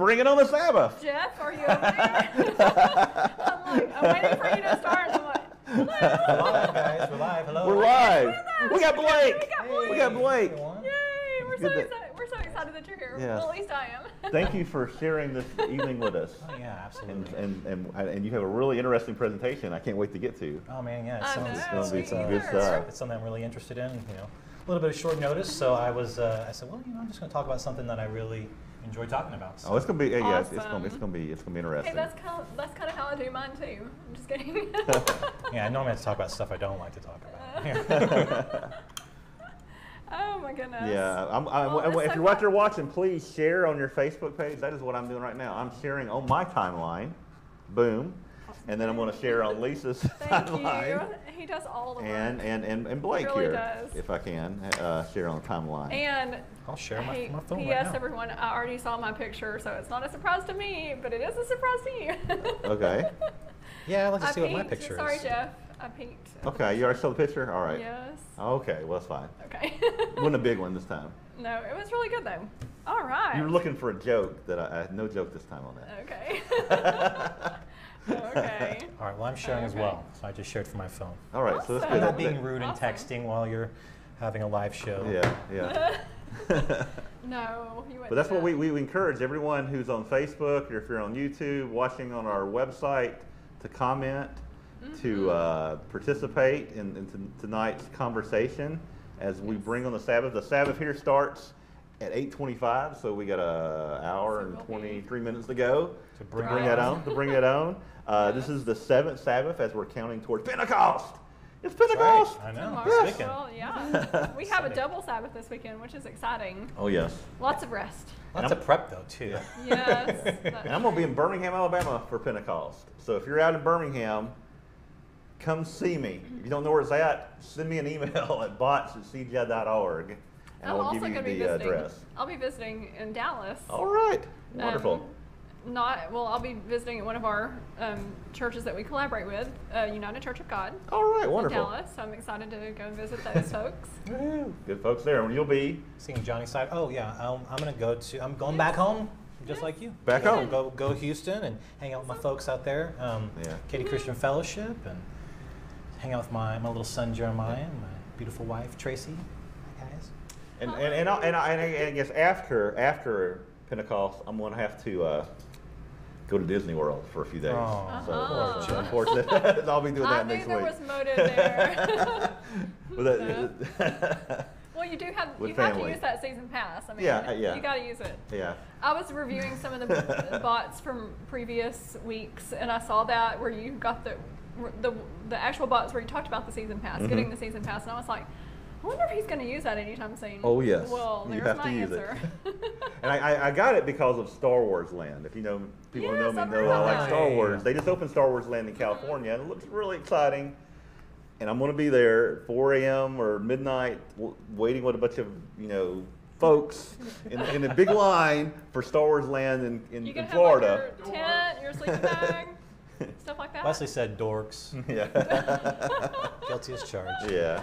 Whoa, it on the Sabbath. Jeff, are you over there? I'm like, I'm waiting for you to start. I'm like, We're hello. live, guys. We're live. Hello. We're live. We got We got- Blake. we got We got Blake. Yay! We're so Good that- excited. We're so excited that you're here. Yeah. Well, at least I am. Thank you for sharing this evening with us. Oh, yeah, And, absolutely. and, and, and you have a really interesting presentation. I can't wait to get to. oh, man, yeah. It sounds, know, It's gonna be it's, some good stuff. It's something I'm really interested in, you know. A little bit of short notice, so I was, uh, I said, well, you know, I'm just going to talk about something that I really enjoy talking about. So. Oh, it's gonna be yeah, yeah, it's, it's gonna it's gonna be it's gonna be Hey, interesting. that's kind of that's kind of how I do mine too. I'm just kidding. yeah, I normally have to talk about stuff I don't like to talk about. oh my goodness. Yeah, I'm, I'm, Well, it's if so you're out there watching, please share on your Facebook page. That is what I'm doing right now. I'm sharing on my timeline, boom, and then I'm going to share on Lisa's Thank timeline, you. He does all the work. and and and, and Blake really here, does. if I can uh, share on the timeline. And I'll share my, hey, my phone Yes, right everyone, I already saw my picture, so it's not a surprise to me, but it is a surprise to you. Okay. Yeah, let's I just see what my picture Sorry, is. Sorry, Jeff. I peeked. Okay, you already saw the picture. All right. Yes. Okay, well that's fine. Okay. Wasn't a big one this time. no, it was really good though. All right. You were looking for a joke that I, I had no joke this time on that. Okay. Okay. All right, well, I'm sharing as well, so I just shared from my phone. All right, so that's Awesome. I'm good. not being rude and texting while you're having a live show. Yeah, yeah. no, you But that's do what we, that. we encourage everyone who's on Facebook or if you're on YouTube, watching on our website, to comment, Mm-hmm. to uh, participate in, in t- tonight's conversation as we bring on the Sabbath. The Sabbath here starts at 8:25, so we got a hour So and we'll be- 23 minutes to go To to bring bring that on. on. To bring that on. Uh, This is the seventh Sabbath as we're counting towards Pentecost. It's Pentecost. I know. Tomorrow. This weekend. Well, yeah. we have a double Sabbath this weekend, which is exciting. Oh yes. Lots of rest. Lots of prep, though, too. Yes. And I'm going to be in Birmingham, Alabama for Pentecost. So if you're out in Birmingham, come see me. If you don't know where it's at, send me an email at bots at cgi.org and I'm I'll also give you going to be the visiting. address. I'll be visiting in Dallas. All right. Wonderful. Um, not well. I'll be visiting at one of our um, churches that we collaborate with, uh, United Church of God All right. Wonderful. Dallas. So I'm excited to go and visit those folks. Good folks there. And you'll be Seeing johnny side. Oh yeah, I'm, I'm gonna go to. I'm going back home, just like you. Back Go- home. Go go Houston and hang out with my folks out there. Um, Yeah. Katy Christian Fellowship and hang out with my my little son Jeremiah and my beautiful wife Tracy. Hi guys. and and and, I, and, I, and I and I guess after after Pentecost, I'm going to have to uh, go to Disney World for a few days. Aw. So Uh-huh. so unfortunately, I'll be doing I that knew next there week. was motive there. But that- well, you do have With you have to use that season pass. I mean, Yeah, yeah. you got to use it. yeah. I was reviewing some of the bots from previous weeks, and I saw that where you got the the, the actual bots where you talked about the season pass, getting Mhm. the season pass, and I was like, I wonder if he's going to use that anytime soon. Oh, yes. Well, You have my to use it. And I, I, I got it because of Star Wars Land. If you know people who know me know I like that. Star Yeah. Wars. They just opened Star Wars Land in California, and it looks really exciting. And I'm going to be there at 4 a.m. or midnight, w- waiting with a bunch of you know folks in, in a big line for Star Wars Land in, in, you in have Florida. like your tent, your sleeping bag, stuff like that. Leslie said dorks. yeah, Guilty as charged. yeah.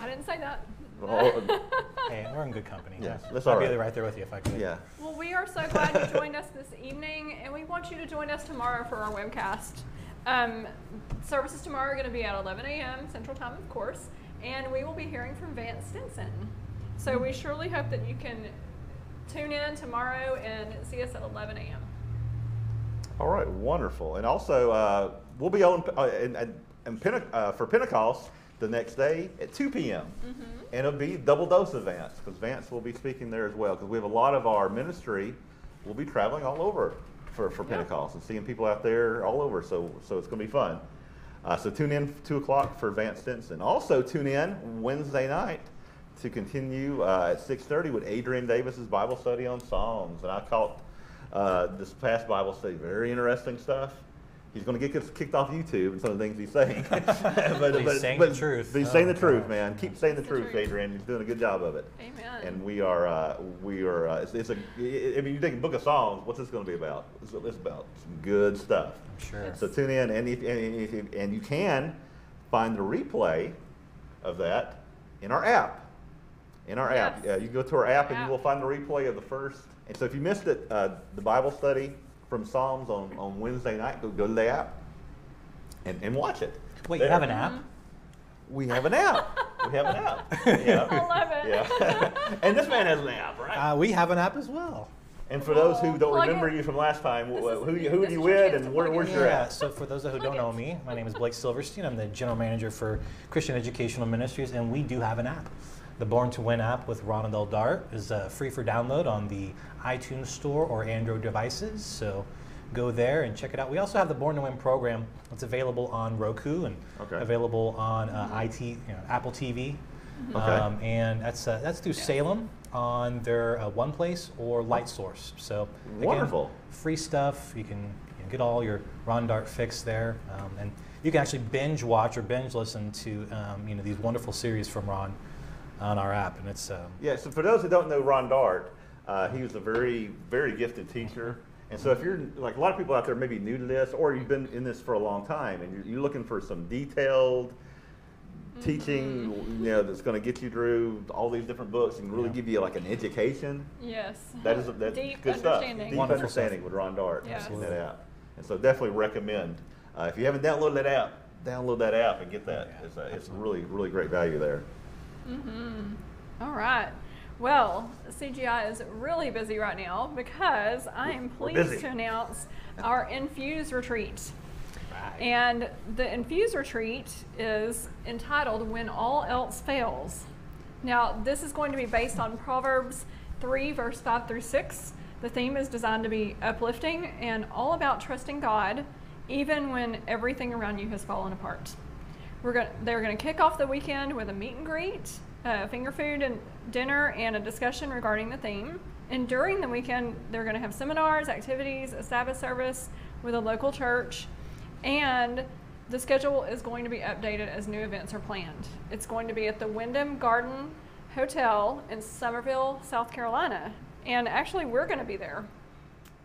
I didn't say that. Oh, Hey, we're in good company. Yeah, I'd that's I'd be right. right there with you if I could. yeah. Well, we are so glad you joined us this evening, and we want you to join us tomorrow for our webcast. Um, services tomorrow are going to be at 11 a.m. Central Time, of course, and we will be hearing from Vance Stinson. So we surely hope that you can tune in tomorrow and see us at 11 a.m. All right, wonderful. And also, uh, we'll be on uh, in, in, in Pente- uh, for Pentecost the next day at 2 p.m. And it'll be double dose of Vance because Vance will be speaking there as well because we have a lot of our ministry will be traveling all over for, for Pentecost and seeing people out there all over. So, so it's going to be fun. Uh, so tune in 2 o'clock for Vance Stinson. Also tune in Wednesday night to continue uh, at 6.30 with Adrian Davis's Bible study on Psalms. And I caught uh, this past Bible study very interesting stuff. He's going to get kicked- kicked off YouTube and some of the things he's saying. but, He's saying the truth. But he's Oh, saying the truth, man. Keep saying the the truth, truth. Adrian. He's doing a good job of it. Amen. And we are, uh, we are. Uh, it's, it's a. I mean, you take a book of songs. What's this going to be about? It's, it's about some good stuff. I'm sure. So tune in, and if, and, if, and you can find the replay of that in our app. in our app. Yes. Yeah, you can go to our app and you will find the replay of the first. And so if you missed it, uh, the Bible study from Psalms on, on Wednesday night, go, go to the app and, and watch it. Wait, you have an app? We have an app. we have an app. Yeah. I love it. Yeah. and this man has an app, right? Uh, we have an app as well. and for those who don't plug remember it. you from last time, wh- This wh- is- who, you- who this are you is with and where, where's your Yeah, app? so for those who don't know me, my name is Blake Silverstein. I'm the general manager for Christian Educational Ministries, and we do have an app. The Born to Win app with Ron and Del Dart is uh, free for download on the iTunes Store or Android devices. So go there and check it out. We also have the Born to Win program. It's available on Roku and Okay. available on uh, IT, you know, Apple TV. Okay. Um, and that's uh, that's through Salem on their uh, One Place or Light Source. So again, Wonderful. free stuff. You can, you can get all your Ron Dart fix there, um, and you can actually binge watch or binge listen to um, you know these wonderful series from Ron on our app, and it's um, Yeah, so for those who don't know Ron Dart, uh, he was a very, very gifted teacher. And so if you're, like a lot of people out there maybe new to this, or you've been in this for a long time, and you're, you're looking for some detailed teaching, you know, that's going to get you through all these different books and really Yeah. give you like an education, Yes. that is that's Deep good stuff. understanding. Deep Wonderful understanding with Ron Dart Yes. in that app. And so definitely recommend, uh, if you haven't downloaded that app, download that app and get that. Yeah, It's, a, it's really, really great value there. Mm-hmm. All right. Well, CGI is really busy right now because I am pleased to announce our Infuse retreat. right. And the Infuse retreat is entitled When All Else Fails. Now, this is going to be based on Proverbs 3, verse 5 through 6. The theme is designed to be uplifting and all about trusting God, even when everything around you has fallen apart. We're going they're going to kick off the weekend with a meet and greet, uh, finger food and dinner, and a discussion regarding the theme. And during the weekend, they're going to have seminars, activities, a Sabbath service with a local church, and the schedule is going to be updated as new events are planned. It's going to be at the Wyndham Garden Hotel in Summerville, South Carolina. And actually, we're going to be there.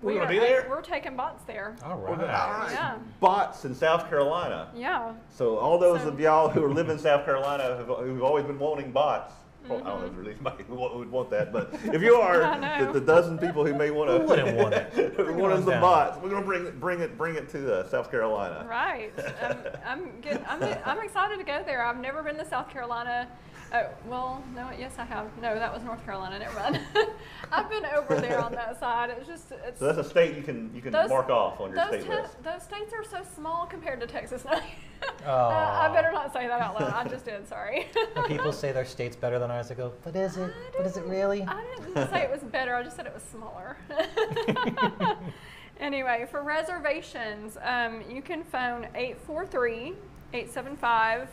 We're We gonna are- be there? We're taking bots there. all All right. right. Yeah. Bots in South Carolina. Yeah. So all those So- of y'all who live in South Carolina who've, who've always been wanting bots. well, I don't know Mm-hmm. if there's anybody who would want that, but if you are, the, the dozen people who may want to, Who wouldn't want it? one of it want on us some down. bots, we're gonna bring it, bring it, bring it to uh, South Carolina. Right. Um, I'm, get, I'm, I'm excited to go there. I've never been to South Carolina. Oh, well, no, yes, I have. No, that was North Carolina. Never mind. I've been over there on that side. It's just, it's. So that's a state you can you can those- mark off on your those, state te- list. those states are so small compared to Texas. uh, I better not say that out loud. I just did. Sorry. When people say their state's better than ours, I go, but is it? I But is it really? I didn't say it was better. I just said it was smaller. anyway, for reservations, um, you can phone 843 875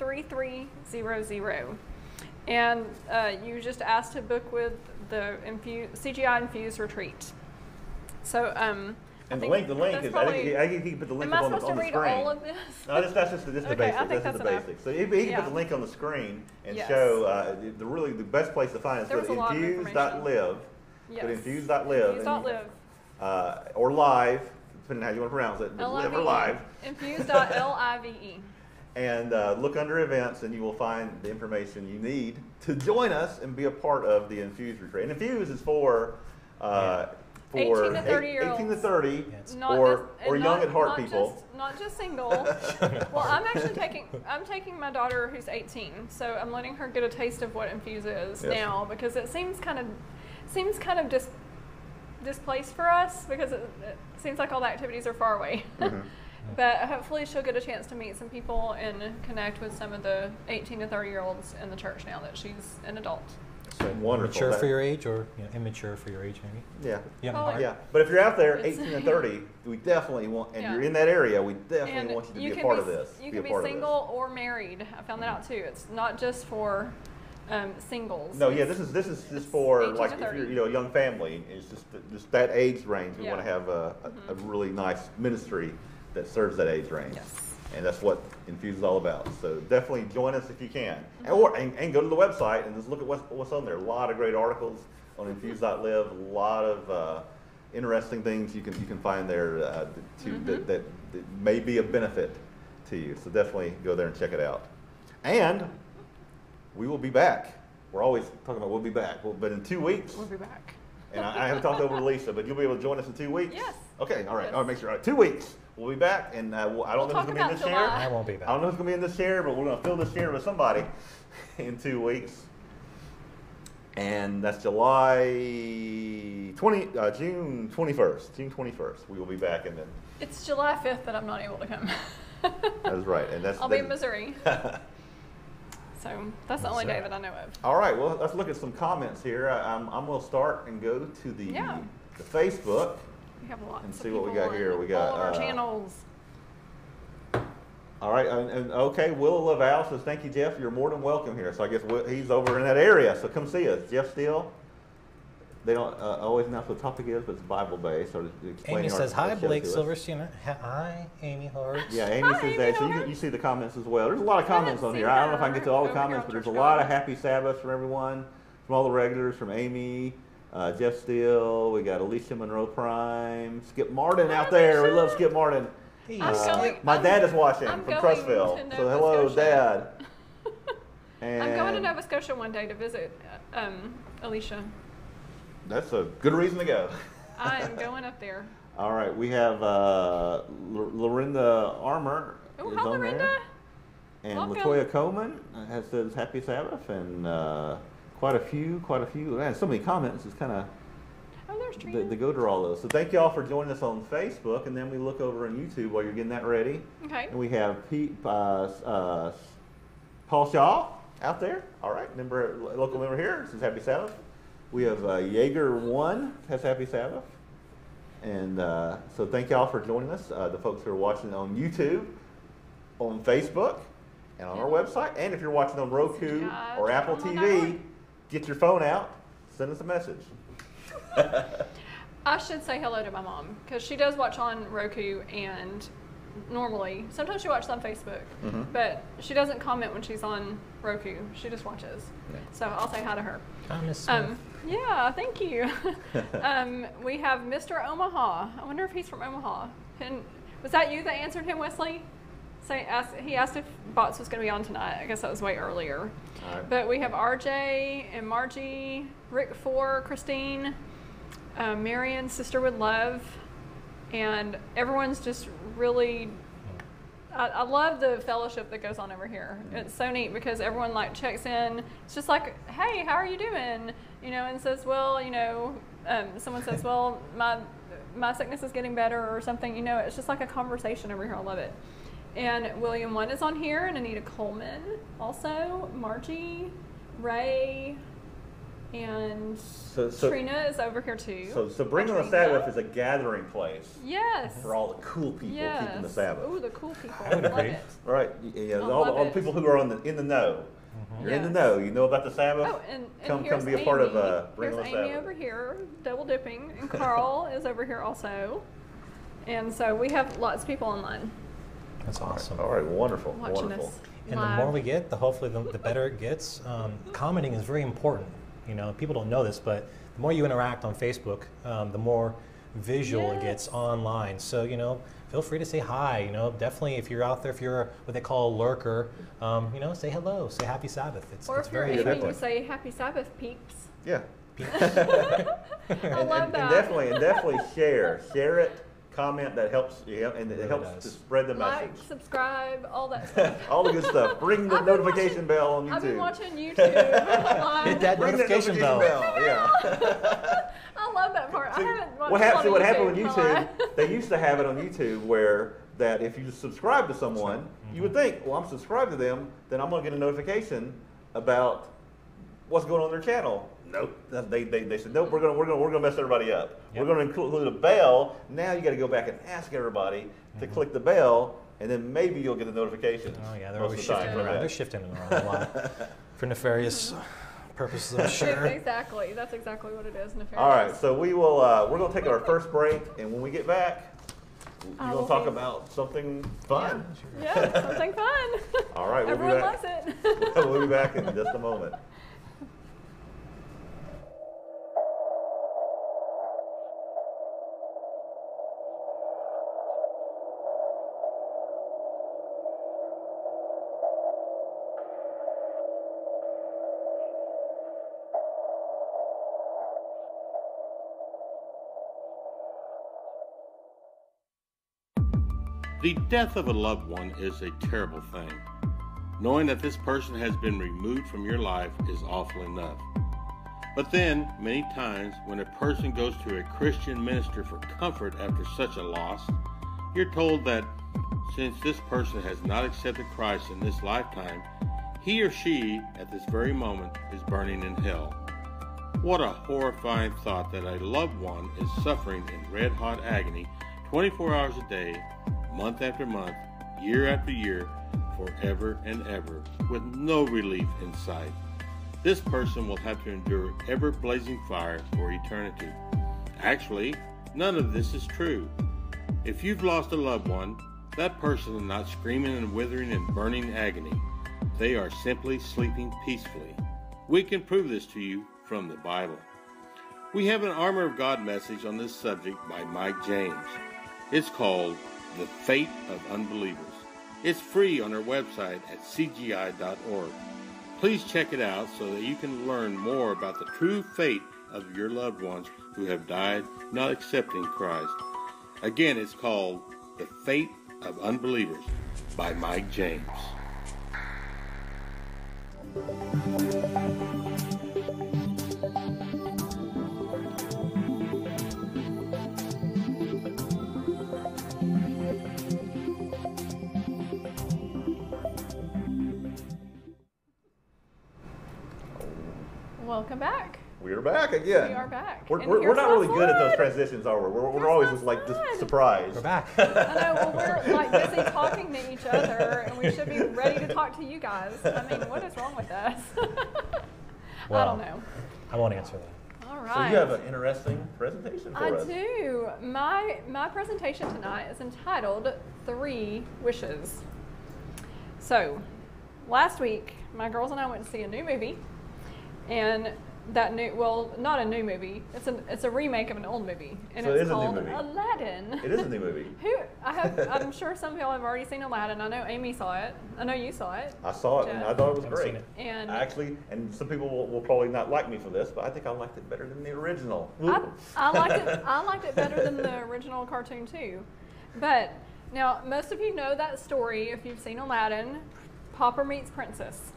3300. And uh, you just asked to book with the Infu- CGI Infused Retreat. So, um, I And the link, the link that's is, I think, probably- I think he put the link Am up I on the, supposed to read screen. all of this? No, that's, that's just the, just the Okay, I basics. think That's the enough. basics. So he, can Yeah. put the link on the screen and Yes. show uh, the really the best place to find it. Is was go a lot to infuse.live. Yes. To infuse.live. you- Infuse.live. uh, or live, depending on how you want to pronounce it, but live or live. Infuse.live. And uh, look under events, and you will find the information you need to join us and be a part of the Infuse retreat. And Infuse is for uh, for 18 to 30 year 18 to 30 Yeah, or just- or young not- at heart not people. Just, not just single. well, I'm actually taking I'm taking my daughter who's 18, so I'm letting her get a taste of what Infuse is Yes. now because it seems kind of seems kind of dis, displaced for us because it, it seems like all the activities are far away. Mm-hmm. but hopefully she'll get a chance to meet some people and connect with some of the 18 to 30 year olds in the church now that she's an adult. So wonderful. Mature That- for your age, or you know, immature for your age, maybe. Yeah. Young at Yeah, but if you're out there, 18 and 30, we definitely want, and Yeah. you're in that area, we definitely And want you to you be a part be, of this. You be can a be part of this. single or married. I found that out too. It's not just for um, singles. No, yeah, this is this is just for like if you're you know a young family. It's just just that age range. We Yeah. Mm-hmm. want to have a, a, a really nice ministry that serves that age range. Yes. And that's what Infuse is all about. So definitely join us if you can, Mm-hmm. or and, and go to the website and just look at what's what's on there. A lot of great articles on Infuse.live. A lot of uh, interesting things you can you can find there uh, to Mm-hmm. that, that, that may be of benefit to you. So definitely go there and check it out. And we will be back we're always talking about we'll be back. Well, but in two weeks, We'll be back. and I, I haven't talked over to Lisa, but you'll be able to join us in two weeks. Yes. Okay. All right. Yes. All right. Make sure. All right, two weeks. We'll be back, and uh, we'll, I don't We'll know who's talk gonna be in this July. I won't be back. I don't back. know who's gonna be in this chair, but we're gonna fill this chair with somebody in two weeks. And that's July 20, uh, June 21st. June 21st. We will be back, and then It's July 5th that I'm not able to come. that's right. And that's I'll be in that- Missouri. So that's the only day that I know of. All right, well, let's look at some comments here. I, I'm, I'm going to start and go to the, Yeah. the Facebook. We have lots And of see what we got here. We got, all of our uh, channels. All right, and, and okay, Will Laval says, "Thank you, Jeff. You're more than welcome here." So I guess Will, he's over in that area. So come see us, Jeff Steele. They don't uh, always know what the topic is, but it's Bible based. So explaining Amy our- says, our "Hi, Blake. Silverstein. Hi, Amy Horrocks." Yeah, Amy Hi, says Amy that. So you, you see the comments as well. There's a lot of comments on seen here. I don't know if I can get to all the her over here comments, but there's a lot of happy Sabbaths from everyone, from all the regulars, from Amy, uh, Jeff Steele. We got Alicia Monroe Prime, Skip Martin Hi, out there. We love Skip Martin. Hey, Uh, going- my I'm- dad is watching I'm from going So hello, Scotia. Dad. I'm going to Nova Scotia one day to visit uh, um, Alicia. That's a good reason to go. I am going up there. All right, we have uh, L- Lorinda Armour Oh, is hi, on Lorinda. there, and Welcome. Latoya Coleman has says Happy Sabbath, and uh, quite a few, quite a few, man, so many comments. It's kind of Oh, the, the go to all those. So thank you all for joining us on Facebook, and then we look over on YouTube while you're getting that ready. okay. And we have Pete, uh, uh, Paul Shaw out there. All right, member, local member here says Happy Sabbath. We have uh, Jaeger One has Happy Sabbath, and uh, so thank y'all for joining us. Uh, the folks who are watching on YouTube, on Facebook, and on our website, and if you're watching on Roku or Apple TV. Get your phone out, send us a message. I should say hello to my mom because she does watch on Roku and normally sometimes she watches on Facebook, Mhm. but she doesn't comment when she's on Roku. She just watches. Yeah. So I'll say hi to her. Hi, Miss Smith. Um, yeah, thank you. um, we have Mr. Omaha. I wonder if he's from Omaha. And was that you that answered him, Wesley? Say, ask, he asked if Bots was going to be on tonight. I guess that was way earlier. Right. But we have RJ and Margie, Rick Four, Christine, uh, Marion, Sister with Love, and everyone's just really. I, I love the fellowship that goes on over here. It's so neat because everyone like checks in. It's just like, hey, how are you doing? You know, and says, well, you know, um, someone says, well, my my sickness is getting better or something. You know, it's just like a conversation over here. I love it. And William One is on here, and Anita Coleman also, Margie, Ray, and So, so, Trina is over here too. so, so bringing the Trina. Sabbath is a gathering place Yes. for all the cool people yes. keeping the Sabbath. Ooh, the cool people. I love it. All right, yeah, I all, the, love all the people who are on the in the know. You're in the know. You know about the Sabbath. Oh, and, and come, come be a Amy. part of uh, Bring Here's on Amy Sabbath. over here, double dipping, and Carl is over here also. And so we have lots of people online That's awesome. All right, wonderful, watching wonderful. us. And live. the more we get, the hopefully the, the better it gets. Um, commenting is very important. You know, people don't know this, but the more you interact on Facebook, um, the more visual it gets online. So you know, feel free to say hi. You know, definitely if you're out there, if you're what they call a lurker, um, you know, say hello, say Happy Sabbath. It's, or it's if you're very Amy, definitely. you say Happy Sabbath, peeps. Yeah. I and, love and, that. and definitely, and definitely share, share it, comment. That helps. Yeah, and it really helps does. to spread the Like, message. subscribe, all that stuff. all the good stuff. Ring the notification watching- bell on YouTube. I've been watching YouTube live. Hit that Ring notification bell. Yeah. I love that part. I haven't watched what a happened? lot See, of what happened with YouTube? they used to have it on YouTube where that if you subscribe to someone, mm-hmm. you would think, well, I'm subscribed to them, then I'm going to get a notification about what's going on their channel. Nope. They, they, they said, nope. We're going to we're gonna, we're going to mess everybody up. Yep. We're going to include a bell. Now you got to go back and ask everybody to click the bell, and then maybe you'll get a notification. Oh yeah, they're most always the shifting around. They're shifting around a lot for nefarious purposes, I'm sure. Exactly. That's exactly what it is. Nefarious. All right, so we will. Uh, we're going to take our first break, and when we get back, you're gonna talk be- about something fun. Yeah, something fun. All right, we'll Everyone be loves back. it. we'll be back in just a moment. The death of a loved one is a terrible thing. Knowing that this person has been removed from your life is awful enough. But then, many times, when a person goes to a Christian minister for comfort after such a loss, you're told that since this person has not accepted Christ in this lifetime, he or she, at this very moment, is burning in hell. What a horrifying thought that a loved one is suffering in red hot agony 24 hours a day, month after month, year after year, forever and ever, with no relief in sight. This person will have to endure ever blazing fire for eternity. Actually, none of this is true. If you've lost a loved one, that person is not screaming and withering in burning agony. They are simply sleeping peacefully. We can prove this to you from the Bible. We have an Armor of God message on this subject by Mike James. It's called The Fate of Unbelievers. It's free on our website at cgi.org. Please check it out so that you can learn more about the true fate of your loved ones who have died not accepting Christ. Again, it's called The Fate of Unbelievers by Mike James. Welcome back. We're back again. We are back. We're, we're, we're not really good at those transitions, are we? We're, we're always just like just surprised. We're back. I know. Well, we're like busy talking to each other, and we should be ready to talk to you guys. I mean, what is wrong with us? I don't know. I won't answer that. All right. So you have an interesting presentation for I us. do. My my presentation tonight is entitled Three Wishes. So, last week, my girls and I went to see a new movie, and that new well, not a new movie. It's a it's a remake of an old movie, and So it it's is a new called movie. Aladdin. It is a new movie. Who I have, I'm sure some people have already seen Aladdin. I know Amy saw it. I know you saw it. I saw it and I thought it was great. it. And Actually, and some people will, will probably not like me for this, but I think I liked it better than the original. I, I liked it. I liked it better than the original cartoon too. But now most of you know that story if you've seen Aladdin. Pauper meets princess.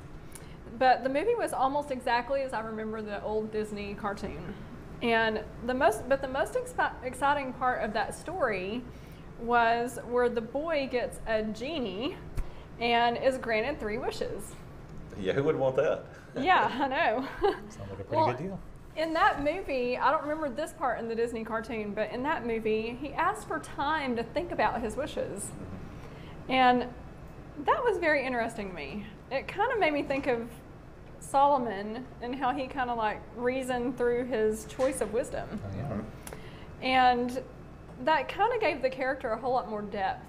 But the movie was almost exactly as I remember the old Disney cartoon. And the most, but the most expi- exciting part of that story was where the boy gets a genie and is granted three wishes. yeah, who would want that? Yeah, I know. Sounds like a pretty Well, good deal. In that movie, I don't remember this part in the Disney cartoon, but in that movie, he asked for time to think about his wishes. Mm-hmm. And that was very interesting to me. It kind of made me think of Solomon and how he kind of like reasoned through his choice of wisdom. Oh, yeah. And that kind of gave the character a whole lot more depth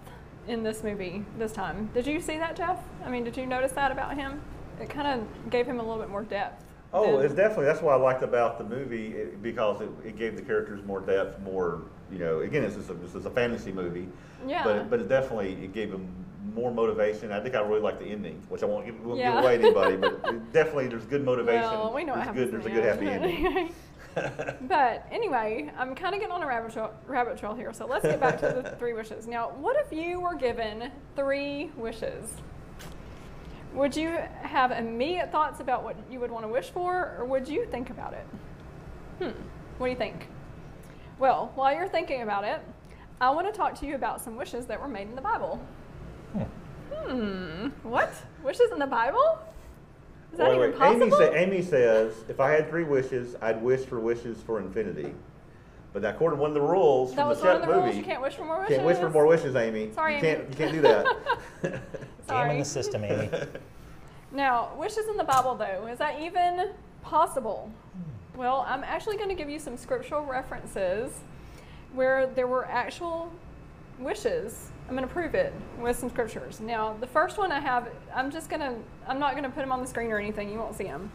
in this movie this time. Did you see that, Jeff? I mean, did you notice that about him? It kind of gave him a little bit more depth. Oh, than- it's definitely that's what I liked about the movie it, because it, it gave the characters more depth, more you know. Again, this is a, this is a fantasy movie, Yeah. but it, but it definitely it gave them more motivation. I think I really like the ending, which I won't give, won't Yeah. give away to anybody, but definitely there's good motivation. Well, we know there's good. There's a good happy ending. but anyway, I'm kind of getting on a rabbit trail, rabbit trail here. So let's get back to the three wishes. Now, what if you were given three wishes? Would you have immediate thoughts about what you would want to wish for, or would you think about it? Hmm. What do you think? Well, while you're thinking about it, I want to talk to you about some wishes that were made in the Bible. Hmm. What? Wishes in the Bible? Is that Wait, even wait. possible? Amy, sa- Amy says if I had three wishes, I'd wish for wishes for infinity. But according to one of the rules that from was the one Shep of the rules. movie, You can't wish for more wishes. can't wish for more wishes, Amy. Sorry, you can't. Amy. You can't do that. Game Sorry. in the system, Amy. Now, wishes in the Bible, though, is that even possible? Well, I'm actually going to give you some scriptural references where there were actual wishes. I'm going to prove it with some scriptures. Now, the first one I have, I'm just going to, I'm not going to put them on the screen or anything. You won't see them.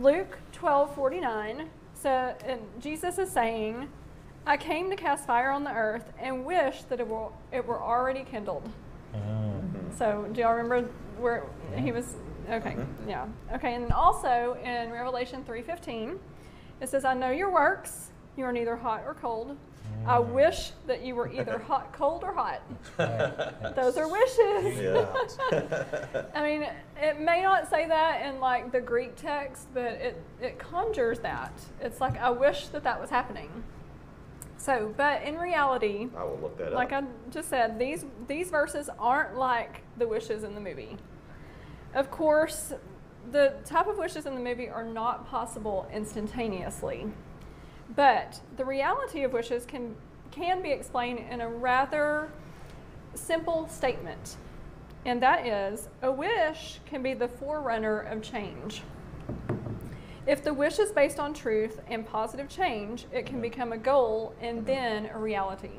Luke 12 49. So, and Jesus is saying, I came to cast fire on the earth and wish that it were, it were already kindled. Mm. So, do y'all remember where he was? Okay, yeah. Okay, and also in Revelation 3:15, it says, "I know your works. You are neither hot or cold. I wish that you were either hot, cold, or hot. Right. Those are wishes. Yeah. I mean, it may not say that in like the Greek text, but it, it conjures that. It's like, I wish that that was happening. So, but in reality, I will look that like up. I just said, these these verses aren't like the wishes in the movie. Of course, the type of wishes in the movie are not possible instantaneously. But the reality of wishes can can be explained in a rather simple statement. And that is a wish can be the forerunner of change. If the wish is based on truth and positive change, it can become a goal and then a reality.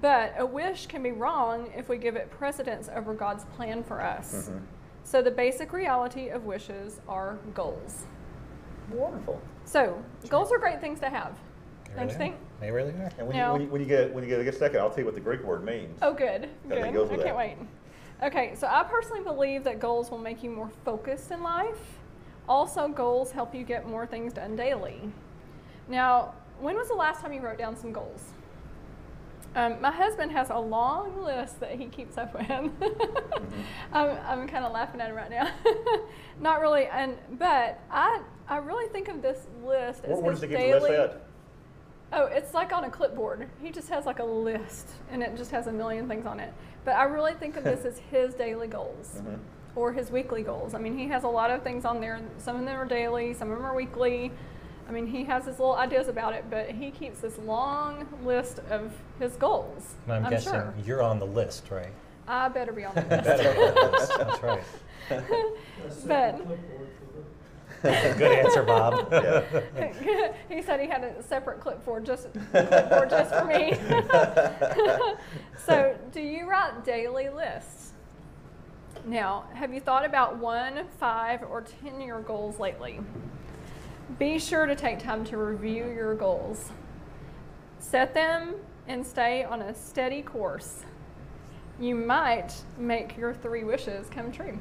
But a wish can be wrong if we give it precedence over God's plan for us. Mhm. So the basic reality of wishes are goals. Wonderful. So goals are great things to have, They don't really you are. They really are. And when, No. you, when, you, when you get when you get a second, I'll tell you what the Greek word means. Oh, good. Good. I can't wait. Okay, so I personally believe that goals will make you more focused in life. Also, goals help you get more things done daily. Now, when was the last time you wrote down some goals? Um, my husband has a long list that he keeps up with. I'm, I'm kind of laughing at him right now. Not really, and but I I really think of this list as Where, where his does get daily. the list at? Oh, it's like on a clipboard. He just has like a list and it just has a million things on it. But I really think of this as his daily goals Mhm. or his weekly goals. I mean, he has a lot of things on there. Some of them are daily, some of them are weekly. I mean, he has his little ideas about it, but he keeps this long list of his goals. And I'm, guessing sure. you're on the list, right? I better be on the list. be on the list. That's right. but Good answer, Bob. He said he had a separate clipboard just clipboard just for me. so, do you write daily lists? Now, have you thought about one, five, or ten year goals lately? Be sure to take time to review your goals. Set them and stay on a steady course. You might make your three wishes come true.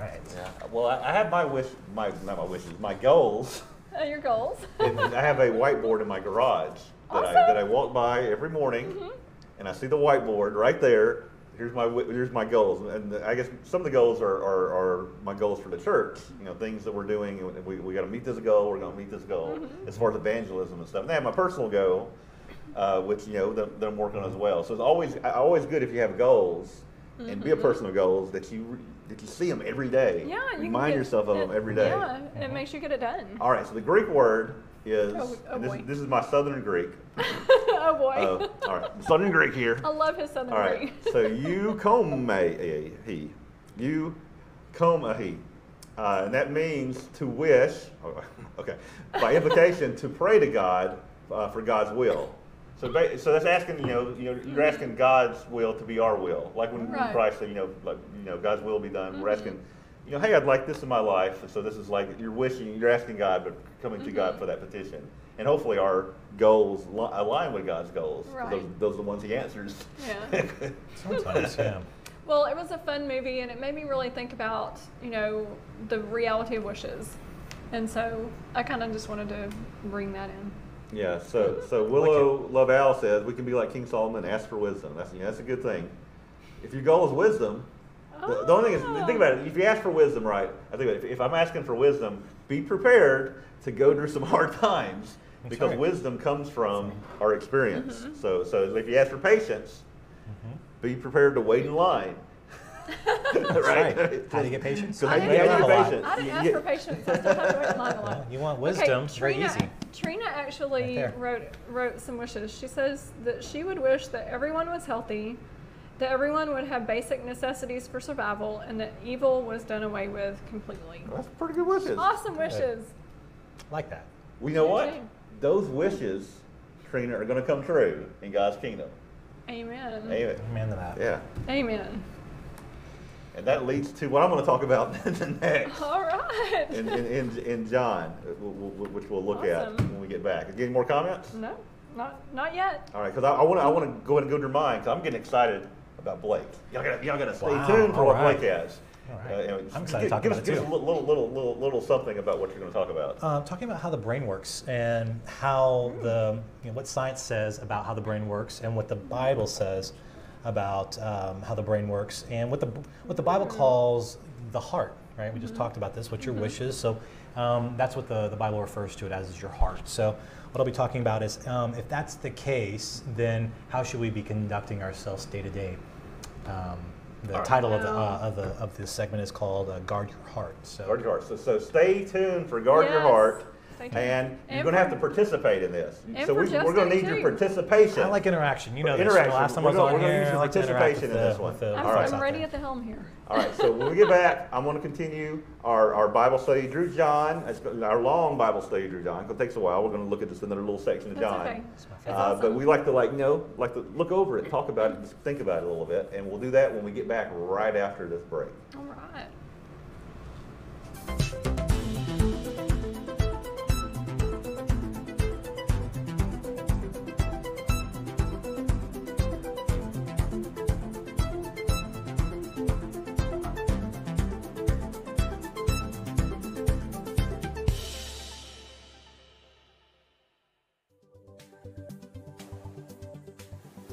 All right. Yeah. Well, I, I have my wish, my not my wishes, my goals. Uh, your goals. and I have a whiteboard in my garage that I that I walk by every morning, Mhm. and I see the whiteboard right there. Here's my here's my goals, and I guess some of the goals are, are, are my goals for the church. You know, things that we're doing. We, we got to meet this goal. We're going to meet this goal Mhm. as far as evangelism and stuff. And I have my personal goal, uh, which you know that, that I'm working on as well. So it's always always good if you have goals and be a Mhm. person of goals that you re- that you see them every day. Yeah, you can remind get- yourself of it- them every day. Yeah, it makes you get it done. All right, so the Greek word is, Oh, oh this, boy. this is my Southern Greek. oh boy. Uh, all right, Southern Greek here. I love his southern All right, Greek. so you he, he, you come he, uh, and that means to wish. oh, Okay, by implication, to pray to God uh, for God's will. So, so that's asking, you know, you know, you're asking God's will to be our will. Like when Right. Christ said, you know, like, you know, God's will be done. We're Mhm. asking, you know, hey, I'd like this in my life. So this is like you're wishing, you're asking God, but coming to God Mhm. for that petition. And hopefully our goals li- align with God's goals. Those, Right. those are the ones He answers. Yeah. Sometimes, yeah. Well, it was a fun movie, and it made me really think about, you know, the reality of wishes. And so I kind of just wanted to bring that in. Yeah, so so Willow Lovell says we can be like King Solomon ask for wisdom. That's you know, that's a good thing. If your goal is wisdom, the, the only thing is think about it. If you ask for wisdom, right? I think if, if I'm asking for wisdom, be prepared to go through some hard times That's because right. wisdom comes from our experience. Mhm. So so if you ask for patience, Mhm. be prepared to wait in line. right. How do you get patience? So how I didn't, get ask- patience? I didn't ask for patience. I still have to wait in line a lot. You want Okay, wisdom, it's very Trina- easy. Trina actually Right wrote wrote some wishes. She says that she would wish that everyone was healthy, that everyone would have basic necessities for survival, and that evil was done away with completely. That's pretty good wishes. Awesome wishes. Like that. We know what? Okay. Those wishes, Trina, are going to come true in God's kingdom. Amen. Amen. Amen to that. Yeah. Amen. And that leads to what I'm going to talk about next All right. in, in, in, in John, w- w- which we'll look at when we get back. Any more comments? No, not not yet. All right, because I, I want to I want to go ahead and go to your mind because I'm getting excited about Blake. Y'all gotta, y'all got to stay Wow, tuned for all what right. Blake has. All right. Uh, you I'm just excited to give, talk give about us, it give us a little, little, little, little something about what you're going to talk about. Uh, talking about how the brain works and how the you know, what science says about how the brain works and what the Bible says about um, how the brain works and what the what the Bible calls the heart. Right? We just talked about this. What your wishes? So um, that's what the, the Bible refers to it as is your heart. So what I'll be talking about is um, if that's the case, then how should we be conducting ourselves day to day? Um, The All right. title of the, uh, of the of this segment is called uh, "Guard Your Heart." So Guard your heart. So, so stay tuned for Guard Your Heart. Stay. And you're And going to have to participate in this. and so for we, we're going to Justin, need your participation. I like interaction. You know this. Interaction. The last time We're I was gonna- on we're here, use I your like to participation with in the, this one. the I'm, All right. I'm ready at the helm here. All right, so when we get back, I'm going to continue our, our Bible study, Drew John, our long Bible study, Drew John. 'cause It takes a while. We're going to look at just another little section of That's John. okay. my Uh, That's But we like to like you know like to look over it, talk about it, just think about it a little bit, and we'll do that when we get back right after this break. All right.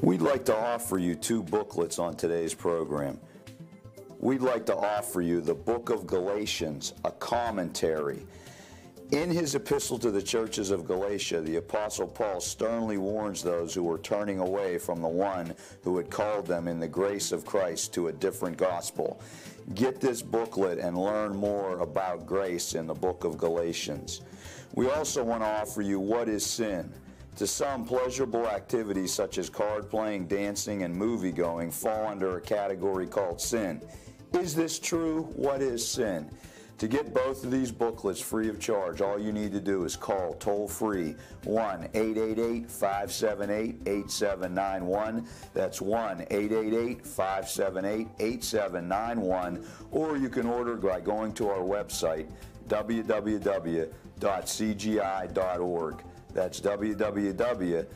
We'd like to offer you two booklets on today's program. We'd like to offer you the book of Galatians, a commentary. In his epistle to the churches of Galatia, the Apostle Paul sternly warns those who were turning away from the one who had called them in the grace of Christ to a different gospel. Get this booklet and learn more about grace in the book of Galatians. We also want to offer you What is Sin? To some, pleasurable activities such as card playing, dancing, and movie going fall under a category called sin. Is this true? What is sin? To get both of these booklets free of charge, all you need to do is call toll free 1 888 578 8791. That's 1 888 578 8791. Or you can order by going to our website www.cgi.org. That's www.cgi.org.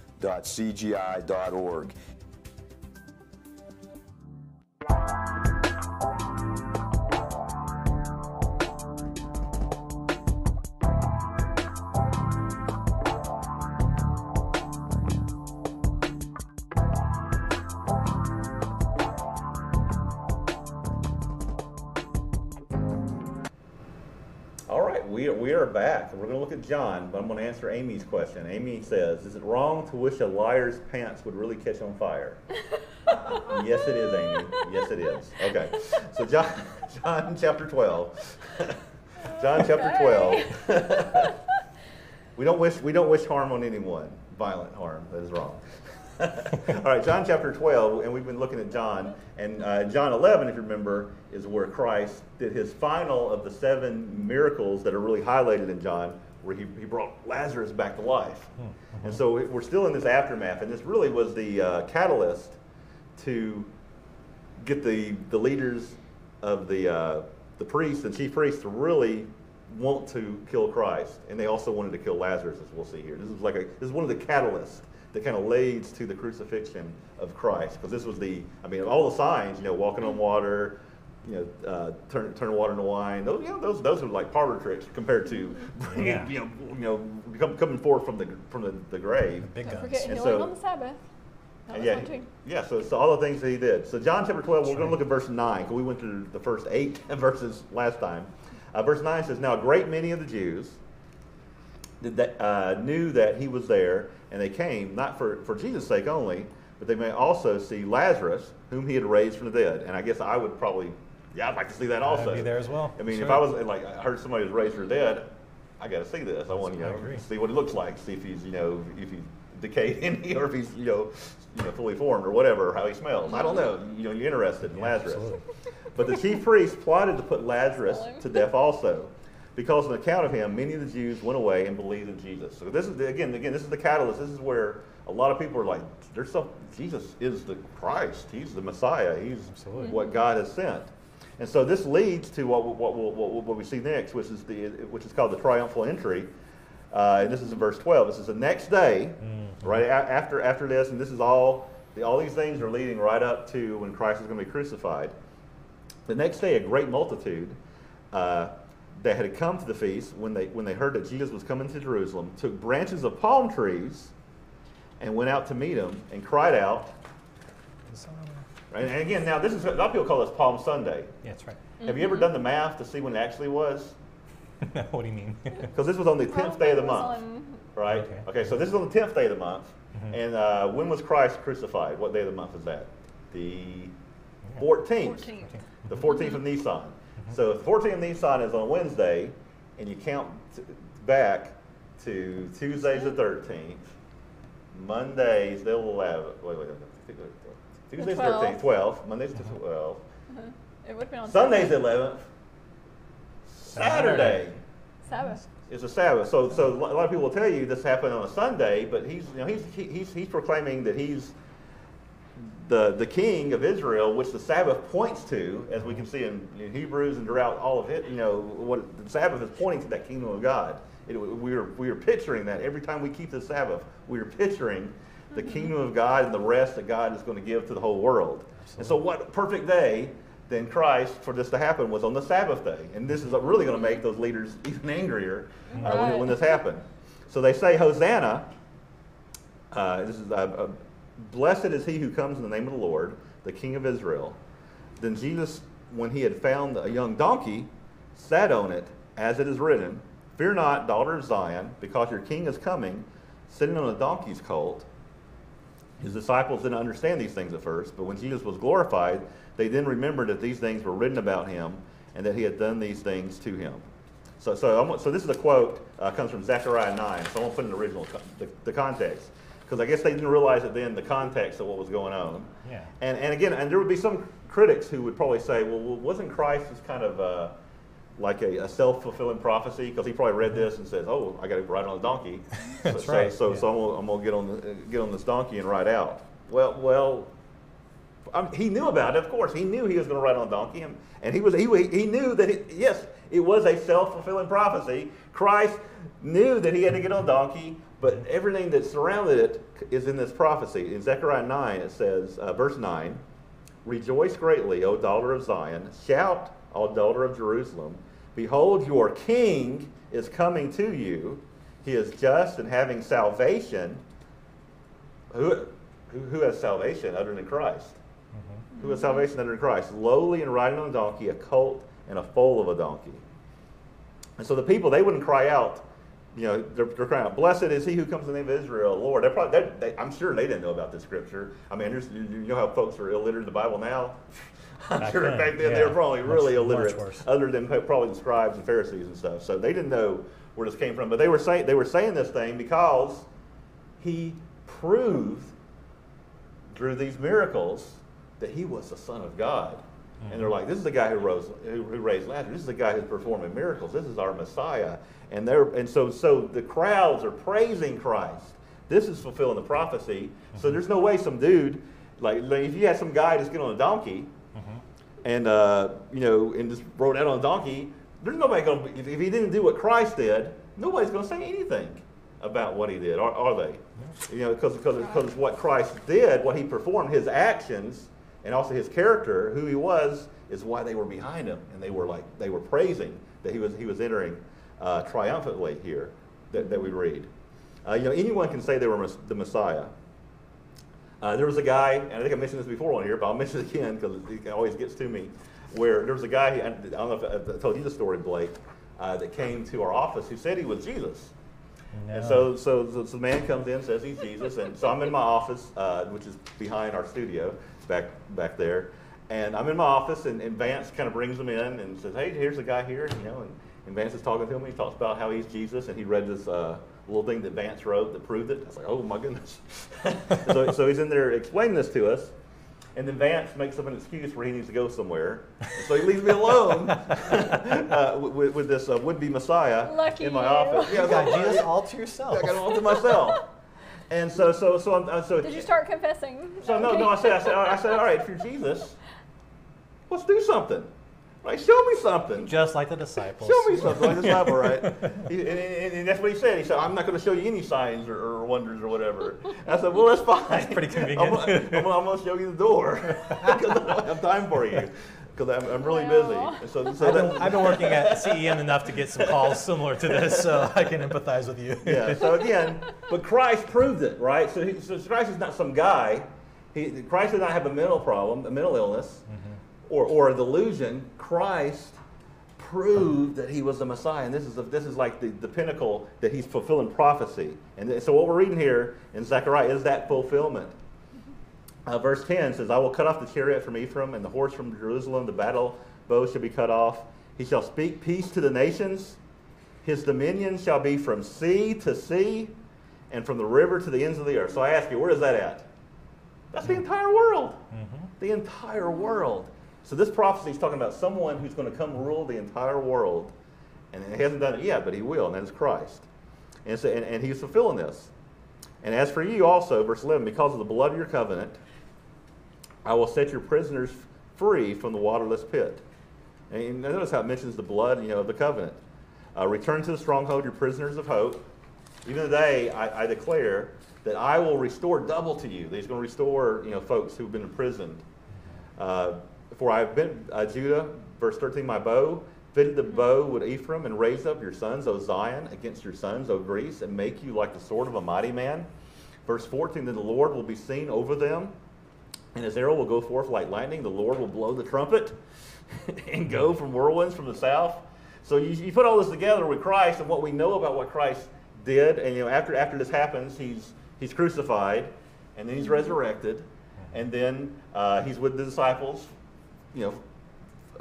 are, we are back. We're going to look at John, but I'm going to answer Amy's question. Amy says, "Is it wrong to wish a liar's pants would really catch on fire?" yes, it is, Amy. Yes, it is. Okay, so John, John chapter 12. John chapter 12. we don't wish we don't wish harm on anyone, violent harm. That is wrong. All right, John chapter 12, and we've been looking at John. And uh, John 11, if you remember, is where Christ did his final of the seven miracles that are really highlighted in John, where he, he brought Lazarus back to life. And so we're still in this aftermath, and this really was the uh, catalyst to get the, the leaders of the, uh, the priests and chief priests to really want to kill Christ. And they also wanted to kill Lazarus, as we'll see here. This is like a, this is one of the catalysts that kind of leads to the crucifixion of Christ. Because this was the, I mean, all the signs, you know, walking on water, you know, uh, turn, turn water into wine. Those, you know, those, those are like parlor tricks compared to bringing, Yeah. you know, you know, come, coming forth from the, from the, the grave. Big Don't guns. forget And healing so- on the Sabbath. That yeah, yeah. So, so all the things that he did. So John chapter twelve. We're That's going to look at verse nine because we went through the first eight verses last time. Uh, verse nine says, "Now a great many of the Jews did that, uh, knew that he was there, and they came not for for Jesus' sake only, but they may also see Lazarus, whom he had raised from the dead." And I guess I would probably, yeah, I'd like to see that I'd also. be there as well. I mean, if I was like, I heard somebody was raised from the dead, I got to see this. I want to you know, agree. see what it looks like, see if he's you know if he's decayed in any or if he's you know you know fully formed or whatever, or how he smells. I don't know. You know, you're interested in Yeah, Lazarus. absolutely. But the chief priests plotted to put Lazarus to death also. Because on account of him, many of the Jews went away and believed in Jesus. So this is the, again, again, this is the catalyst. This is where a lot of people are like, "There's some. Jesus is the Christ. He's the Messiah. He's Absolutely. what God has sent." And so this leads to what what, what, what, what we see next, which is the which is called the triumphal entry. Uh, and this is in verse 12. This is the next day, right a- after after this, and this is all the, all these things are leading right up to when Christ is going to be crucified. The next day, a great multitude uh, that had come to the feast, when they, when they heard that Jesus was coming to Jerusalem, took branches of palm trees and went out to meet him and cried out. And and again, now this is, a lot of people call this Palm Sunday. Yeah, that's right. Have you ever done the math to see when it actually was? what do you mean? Because this was on the 10th day of the Probably was month, on- right? Okay. Okay, so this is on the 10th day of the month. Mm-hmm. And uh, when was Christ crucified? What day of the month is that? The 14th. 14th. The 14th of Nisan. So if the 14th of Nisan is on Wednesday, and you count t- back to Tuesday's the 13th, Monday's the 11th. Wait, wait, wait. Tuesday's the 13th, 12th. Monday's the uh-huh. 12th. Uh-huh. It would have been on Sunday's the 11th. Saturday Sabbath. is a Sabbath. So, so a lot of people will tell you this happened on a Sunday, but he's, you know, he's, he- he's, he's proclaiming that he's the, the king of Israel, which the Sabbath points to, as we can see in, in Hebrews and throughout all of it. You know, what the Sabbath is pointing to that kingdom of God. It, we are we are picturing that every time we keep the Sabbath, we are picturing the kingdom of God and the rest that God is going to give to the whole world. And so, what perfect day than Christ for this to happen was on the Sabbath day, and this is really going to make those leaders even angrier uh, when, when this happened. So they say, Hosanna. Uh, this is uh, uh, blessed is he who comes in the name of the Lord, the King of Israel. Then Jesus, when he had found a young donkey, sat on it, as it is written, Fear not, daughter of Zion, because your king is coming, sitting on a donkey's colt. His disciples didn't understand these things at first, but when Jesus was glorified, they then remembered that these things were written about him and that he had done these things to him. So, so, so this is a quote, uh, comes from Zechariah 9, so I won't put in the original, the, the context, because I guess they didn't realize it then, the context of what was going on. Yeah. And, and again, and there would be some critics who would probably say, well, wasn't Christ just kind of uh, like a, a self-fulfilling prophecy? Because he probably read this and says, oh, I got to ride on a donkey. That's so, right, So, so, yeah. so I'm gonna, I'm gonna get on the, get on this donkey and ride out. Well, well, I mean, he knew about it. Of course, he knew he was going to ride on a donkey, and, and he was he, he knew that it, yes, it was a self fulfilling prophecy. Christ knew that he had to get on a donkey, but everything that surrounded it is in this prophecy. In Zechariah nine, it says, uh, verse nine, "Rejoice greatly, O daughter of Zion! Shout, O daughter of Jerusalem! Behold, your King is coming to you. He is just and having salvation." Who, who, who has salvation other than Christ? Who has salvation other than Christ? Lowly and riding on a donkey, a colt and a foal of a donkey. And so the people, they wouldn't cry out, you know, they're, they're crying out, Blessed is he who comes in the name of Israel, Lord. They're probably, they they, I'm sure they didn't know about this scripture. I mean, there's, you, you know how folks are illiterate in the Bible now? I'm Back sure then, back then they were probably really much illiterate, worse. other than probably the scribes and Pharisees and stuff. So they didn't know where this came from. But they were saying, they were saying this thing because he proved through these miracles that he was the Son of God. And they're mm-hmm. like, this is the guy who rose, who, who raised Lazarus. This is the guy who's performing miracles. This is our Messiah. And they're, and so, so the crowds are praising Christ. This is fulfilling the prophecy. So there's no way some dude, like, like if you had some guy just get on a donkey, and uh, you know, and just rode out on a donkey, there's nobody going to. If, if he didn't do what Christ did, nobody's going to say anything about what he did, are, are they? You know, because because because what Christ did, what he performed, his actions, and also his character, who he was, is why they were behind him, and they were like they were praising that he was he was entering uh, triumphantly here that, that we read. Uh, you know, anyone can say they were the Messiah. Uh, there was a guy, and I think I mentioned this before on here, but I'll mention it again because it always gets to me. Where there was a guy, I don't know if I, told you the story, Blake, uh, that came to our office who said he was Jesus. And so, so, so, so the man comes in, says he's Jesus, and so I'm in my office, uh, which is behind our studio, back back there, and I'm in my office, and, and Vance kind of brings him in and says, "Hey, here's a guy here," you know, and, and Vance is talking to him. And he talks about how he's Jesus, and he read this uh, little thing that Vance wrote that proved it. I was like, "Oh my goodness!" so, so he's in there explaining this to us. And then Vance makes up an excuse where he needs to go somewhere. And so he leaves me alone uh, with, with this uh, would-be Messiah Lucky in my you. office. You got so- Jesus all to yourself. I got it all to myself. And so, so, so, I'm, uh, so. Did you start confessing? So no, no. I said, I said, I said, all right. If you're Jesus, let's do something. Right? Show me something. Just like the disciples. Show me something like this Bible, right? He, and, and, and that's what he said. He said, "I'm not going to show you any signs or, or wonders or whatever." And I said, "Well, that's fine. That's pretty convenient. I'm, gonna- I'm, I'm going to show you the door because I don't have time for you." because I'm, I'm really Well. busy. So, so I've been, that, I've been working at CEN enough to get some calls similar to this, so I can empathize with you. yeah. So again, but Christ proved it, right? So, he, so Christ is not some guy. He, Christ did not have a mental problem, a mental illness, mm-hmm. Or, or a delusion. Christ proved that he was the Messiah, and this is this is like the, the pinnacle that he's fulfilling prophecy. And so what we're reading here in Zechariah is that fulfillment. Uh, verse 10 says, I will cut off the chariot from Ephraim and the horse from Jerusalem. The battle bow shall be cut off. He shall speak peace to the nations. His dominion shall be from sea to sea and from the river to the ends of the earth. So I ask you, where is that at? That's the entire world. The entire world. So this prophecy is talking about someone who's going to come rule the entire world. And he hasn't done it yet, but he will, and that is Christ. And, so, and, and he's fulfilling this. And as for you also, verse 11, because of the blood of your covenant, I will set your prisoners free from the waterless pit. And notice how it mentions the blood you know, of the covenant. Uh, return to the stronghold, your prisoners of hope. Even today, I, I declare that I will restore double to you. He's going to restore you know, folks who've been imprisoned. Uh, for I have been, uh, Judah, verse 13, my bow, fitted the bow with Ephraim, and raised up your sons, O Zion, against your sons, O Greece, and make you like the sword of a mighty man. Verse 14, then the Lord will be seen over them, and his arrow will go forth like lightning. The Lord will blow the trumpet and go from whirlwinds from the south. So you, you put all this together with Christ and what we know about what Christ did, and you know after after this happens, he's he's crucified, and then he's resurrected, and then uh, he's with the disciples, you know,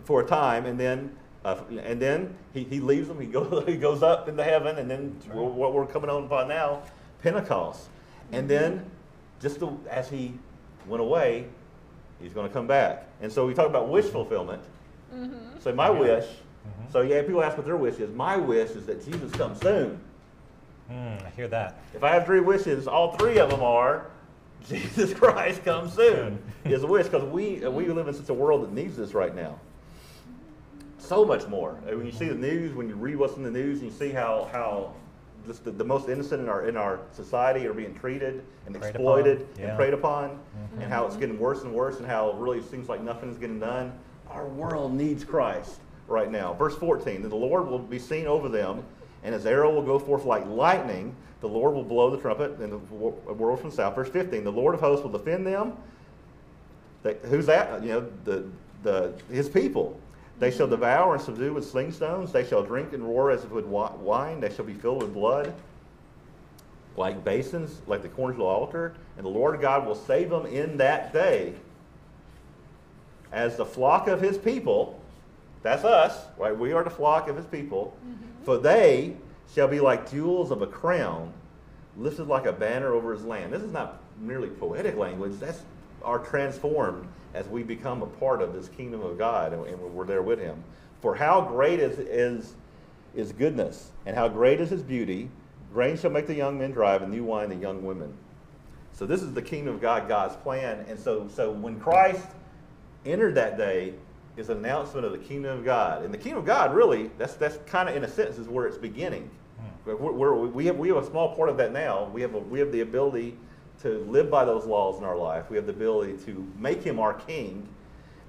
for a time, and then uh, and then he, he leaves them. He goes he goes up into heaven, and then we're- what we're coming on upon now, Pentecost, and then just as he went away, he's going to come back. And so we talk about wish fulfillment. So my wish. So yeah, people ask what their wish is. My wish is that Jesus comes soon. Mm, I hear that. If I have three wishes, all three of them are Jesus Christ comes soon. is a wish because we uh, we live in such a world that needs this right now. So much more. When you see the news, when you read what's in the news, and you see how how just the, the most innocent in our in our society are being treated and Preyed exploited upon, and preyed upon, mm-hmm. and how it's getting worse and worse, and how really it seems like nothing is getting done. Our world needs Christ right now. Verse 14: Then the Lord will be seen over them, and his arrow will go forth like lightning. The Lord will blow the trumpet in the world from south. Verse 15: The Lord of hosts will defend them. They, who's that? You know, the, the, his people. They shall devour and subdue with sling stones. They shall drink and roar as if with wine. They shall be filled with blood, like basins, like the corners of the altar. And the Lord God will save them in that day. As the flock of his people, that's us, right? We are the flock of his people. Mm-hmm. For they shall be like jewels of a crown, lifted like a banner over his land. This is not merely poetic language. That's are transformed as we become a part of this kingdom of God and, and we're there with him. For how great is, is, is goodness, and how great is his beauty. Grain shall make the young men drive, and new wine the young women. So this is the kingdom of God, God's plan. And so, so when Christ entered that day, is an announcement of the kingdom of God. And the kingdom of God, really, that's that's kind of in a sense is where it's beginning. We're, we're, we have we have a small part of that now. We have a, we have the ability to live by those laws in our life. We have the ability to make him our king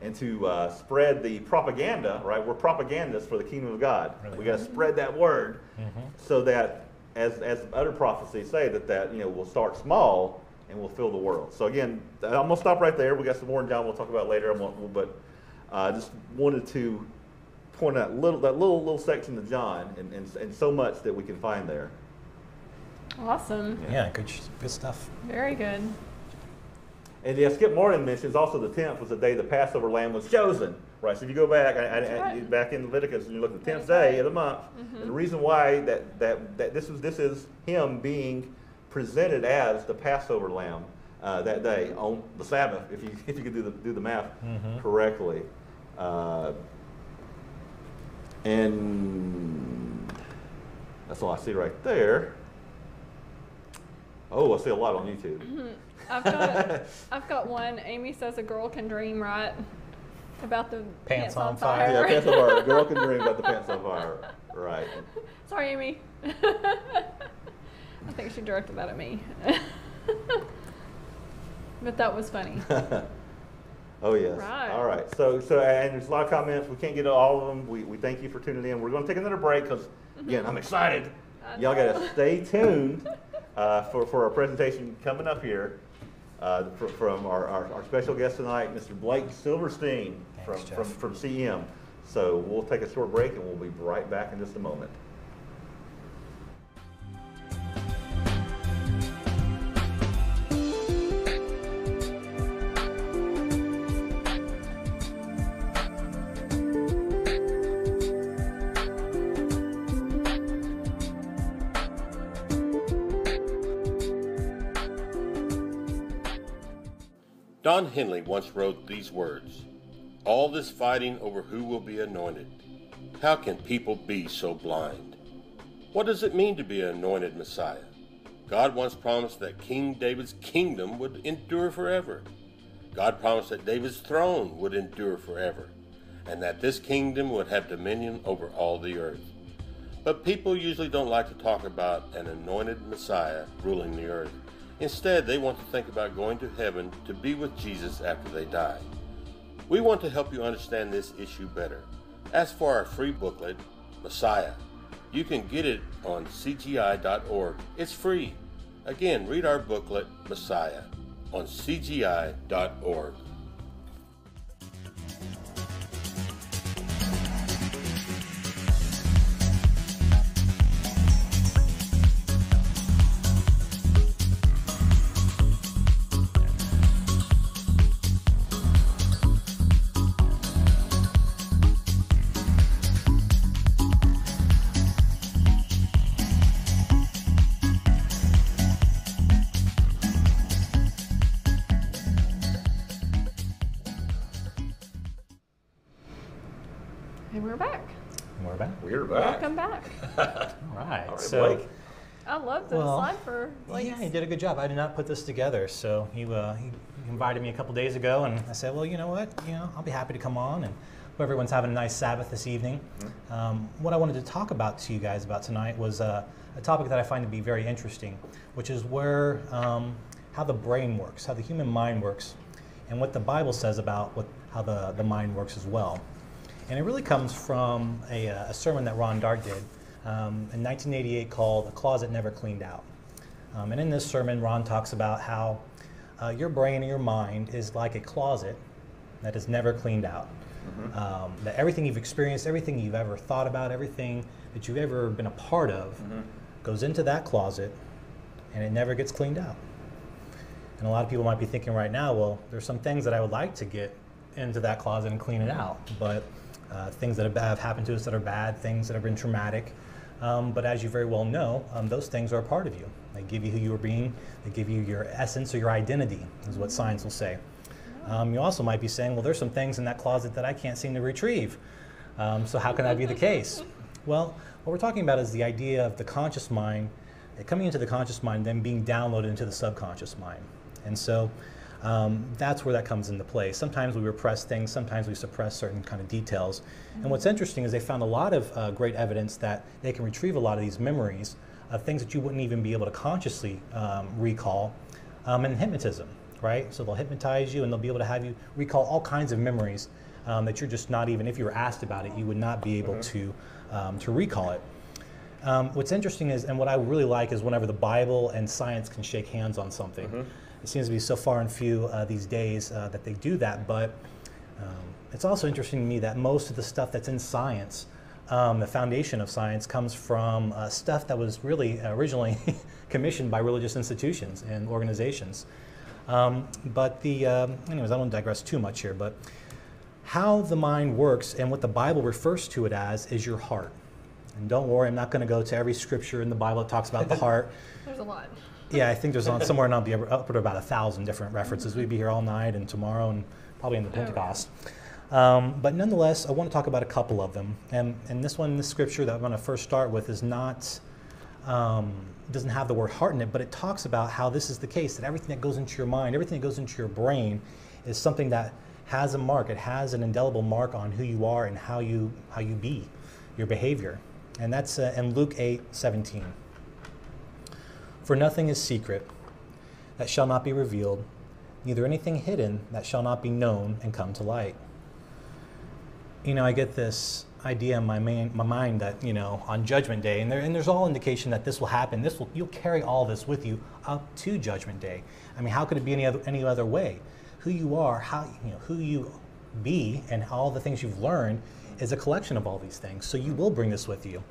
and to uh, spread the propaganda, right? We're propagandists for the kingdom of God. Really. We got to spread that word so that, as, as other prophecies say, that that you know will start small and will fill the world. So again, I'm gonna stop right there. We got some more in John. We'll talk about later. I'm gonna- But I uh, just wanted to point out little that little little section of John and, and, and so much that we can find there. Awesome. Yeah, good, good stuff. Very good. And yeah, Skip Martin mentions also the tenth was the day the Passover lamb was chosen. Right. So if you go back, I, I, I- back in Leviticus, and you look at the tenth day of the month, and the reason why that, that, that this is this is him being presented as the Passover lamb uh, that day on the Sabbath. If you if you could do the do the math correctly, uh, and that's all I see right there. Oh, I see a lot on YouTube. I've got I've got one. Amy says a girl can dream, right? About the Pants pants, on on fire. fire. Yeah, pants on fire. A girl can dream about the pants on fire. Right. Sorry, Amy. I think she directed that at me. but that was funny. Oh, yes. Right. All right. So, so, and there's a lot of comments. We can't get to all of them. We, we thank you for tuning in. We're going to take another break because, again, I'm excited. Y'all got to stay tuned uh, for, for our presentation coming up here uh, fr- from our, our, our special guest tonight, Mr. Blake Silverstein from, Thanks, Jeff. from, from CM. So we'll take a short break and we'll be right back in just a moment. Don Henley once wrote these words All this fighting over who will be anointed. How can people be so blind? What does it mean to be an anointed Messiah? God once promised that King David's kingdom would endure forever. God promised that David's throne would endure forever, and that this kingdom would have dominion over all the earth. But people usually don't like to talk about an anointed Messiah ruling the earth. Instead, they want to think about going to heaven to be with Jesus after they die. We want to help you understand this issue better. As for our free booklet, Messiah, you can get it on cgi.org. It's free. Again, read our booklet, Messiah, on cgi.org. so, Blake. I love the Well, slide for like yeah, he did a good job. I did not put this together, so he, uh, he invited me a couple days ago, and I said, well, you know what, you know, I'll be happy to come on, and hope everyone's having a nice Sabbath this evening. Um, what I wanted to talk about to you guys about tonight was uh, a topic that I find to be very interesting, which is where um, how the brain works, how the human mind works, and what the Bible says about what, how the, the mind works as well. And it really comes from a, uh, a sermon that Ron Dart did um, in 1988 called A Closet Never Cleaned Out. Um, and in this sermon, Ron talks about how uh, your brain and your mind is like a closet that is never cleaned out. Um, that everything you've experienced, everything you've ever thought about, everything that you've ever been a part of goes into that closet and it never gets cleaned out. And a lot of people might be thinking right now, well, there's some things that I would like to get into that closet and clean it out, but uh, things that have- have happened to us that are bad, things that have been traumatic. Um, but as you very well know, um, those things are a part of you. They give you who you are being, they give you your essence or your identity, is what science will say. Um, you also might be saying, well, there's some things in that closet that I can't seem to retrieve. Um, so, how can that be the case? Well, what we're talking about is the idea of the conscious mind coming into the conscious mind, then being downloaded into the subconscious mind. And so um, that's where that comes into play. Sometimes we repress things, sometimes we suppress certain kind of details. And what's interesting is they found a lot of uh, great evidence that they can retrieve a lot of these memories of things that you wouldn't even be able to consciously um, recall um, in hypnotism, right? So they'll hypnotize you and they'll be able to have you recall all kinds of memories um, that you're just not even, if you were asked about it, you would not be able to, um, to recall it. Um, what's interesting is, and what I really like is whenever the Bible and science can shake hands on something. It seems to be so far and few uh, these days uh, that they do that, but um, it's also interesting to me that most of the stuff that's in science, um, the foundation of science, comes from uh, stuff that was really originally commissioned by religious institutions and organizations. Um, but the, um, anyways, I don't digress too much here, but how the mind works and what the Bible refers to it as is your heart. And don't worry, I'm not going to go to every scripture in the Bible that talks about the heart. There's a lot. Yeah, I think there's on somewhere and I'll be up to about a thousand different references. We'd be here all night and tomorrow and probably in the Oh. Pentecost. Um, but nonetheless, I want to talk about a couple of them. And, and this one, this scripture that I'm going to first start with, is not um, doesn't have the word heart in it, but it talks about how this is the case that everything that goes into your mind, everything that goes into your brain, is something that has a mark. It has an indelible mark on who you are and how you how you be, your behavior. And that's uh, in Luke 8, 17. For nothing is secret that shall not be revealed, neither anything hidden that shall not be known and come to light. You know, I get this idea in my, my mind that, you know, on Judgment Day, and, there, and there's all indication that this will happen. This will, you'll carry all this with you up to Judgment Day. I mean, how could it be any other, any other way? Who you are, how, you know, who you be, and all the things you've learned is a collection of all these things. So you will bring this with you.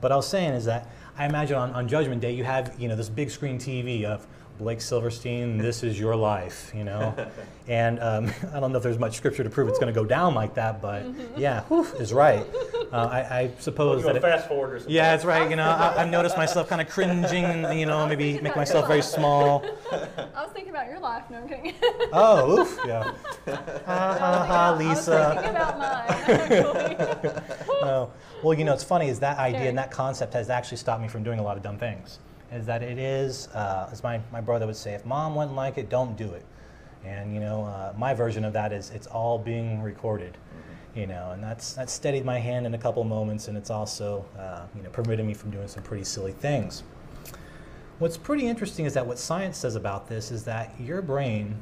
But I was saying is that I imagine on, on Judgment Day you have you know this big screen TV of Blake Silverstein, this is your life, you know, and um, I don't know if there's much scripture to prove it's going to go down like that, but yeah, whew, is right. Uh, I, I suppose that. You it- fast forward or something. yeah, that's right. You know, I, I've noticed myself kind of cringing. You know, maybe make myself very small. I was thinking about your life. No, I'm kidding. Oh, oof, yeah. Ha ha ha, I was Lisa. thinking about mine, actually. No. Well, you know, it's funny is that idea Scary. and that concept has actually stopped me from doing a lot of dumb things. Is that it is, uh, as my, my brother would say, if mom wouldn't like it, don't do it. And, you know, uh, my version of that is it's all being recorded. You know, and that's, that's steadied my hand in a couple moments, and it's also, uh, you know, permitted me from doing some pretty silly things. What's pretty interesting is that what science says about this is that your brain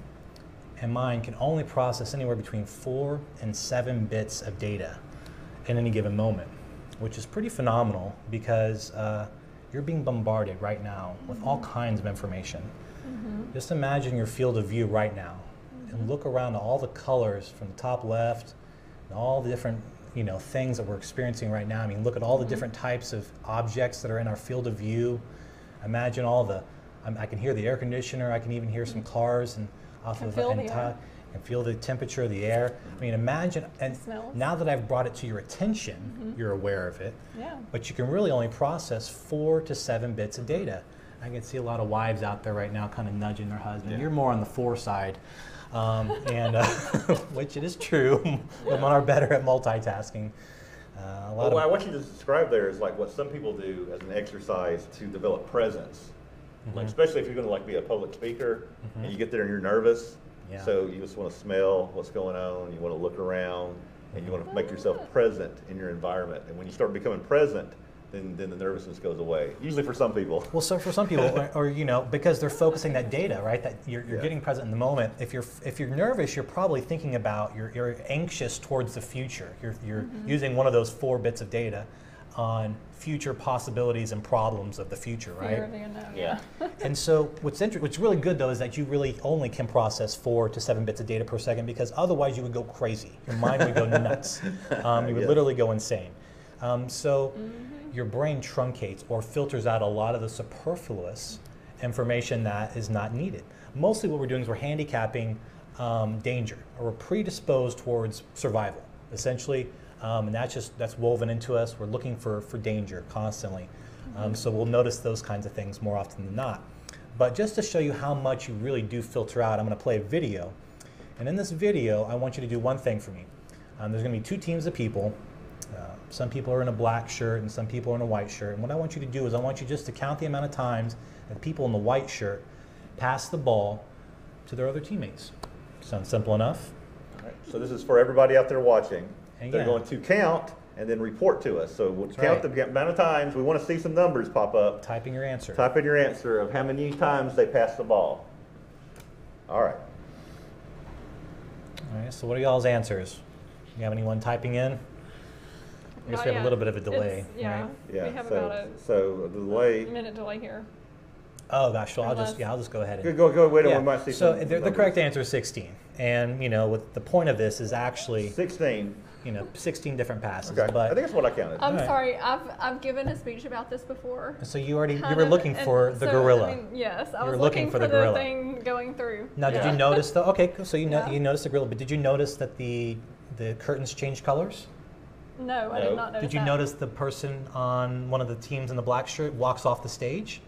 and mine can only process anywhere between four and seven bits of data in any given moment, which is pretty phenomenal because uh, you're being bombarded right now with all mm-hmm. kinds of information. Mm-hmm. Just imagine your field of view right now and mm-hmm. look around at all the colors from the top left and all the different you know things that we're experiencing right now. I mean, look at all the different types of objects that are in our field of view. Imagine all the. I'm, I can hear the air conditioner. I can even hear some cars and off Can of feel and the ti- air. And feel the temperature of the air. I mean, imagine and Smells. now that I've brought it to your attention, you're aware of it. yeah. But you can really only process four to seven bits of data. I can see a lot of wives out there right now kind of nudging their husband. Yeah. You're more on the four side, um, and uh, which it is true. Women are better at multitasking. Uh, a lot Well, what I want you to describe there is like what some people do as an exercise to develop presence. Like Mhm. especially if you're going to like be a public speaker and you get there and you're nervous, Yeah. so you just want to smell what's going on. You want to look around, and you want to make yourself present in your environment. And when you start becoming present, then then the nervousness goes away. Usually for some people. Well, so for some people, or, or you know, because they're focusing that data, right? That you're, you're Yeah. getting present in the moment. If you're if you're nervous, you're probably thinking about you're, you're anxious towards the future. You're you're mm-hmm. using one of those four bits of data on future possibilities and problems of the future, Fear right? of the unknown. Yeah. and so what's inter- what's really good though is that you really only can process four to seven bits of data per second because otherwise you would go crazy. Your mind would go nuts. Um, you would Yes. literally go insane. Um, so your brain truncates or filters out a lot of the superfluous information that is not needed. Mostly what we're doing is we're handicapping um, danger or we're predisposed towards survival, essentially. Um, and that's just that's woven into us. We're looking for, for danger constantly. Um, so we'll notice those kinds of things more often than not. But just to show you how much you really do filter out, I'm going to play a video. And in this video, I want you to do one thing for me. Um, there's going to be two teams of people. Uh, some people are in a black shirt and some people are in a white shirt. And what I want you to do is I want you just to count the amount of times that people in the white shirt pass the ball to their other teammates. Sounds simple enough? All right, So this is for everybody out there watching. And They're yeah. going to count and then report to us. So we'll That's count right. the amount of times. We want to see some numbers pop up. Typing your answer. Type in your answer of how many times they passed the ball. All right. All right, so what are y'all's answers? You have anyone typing in? I guess Not we have yet. a little bit of a delay, It's- yeah, right? Yeah. we have so, about a so the delay. minute delay here. Oh gosh, so I'll just yeah, I'll just go ahead and Go, go, go. Wait, Yeah. we might see So some the, the correct answer is 16, and you know, with the point of this is actually 16. you know 16 different passes. Okay. But I think that's what I counted. I'm Alright. sorry, I've I've given a speech about this before. so you already you were of, looking and for the so, gorilla. I mean, yes, I You was looking looking for the the gorilla. thing going through. now, did Yeah. you notice the okay? So you know Yeah. you noticed the gorilla, but did you notice that the the curtains changed colors? No, I did not notice. Did you that. notice the person on one of the teams in the black shirt walks off the stage?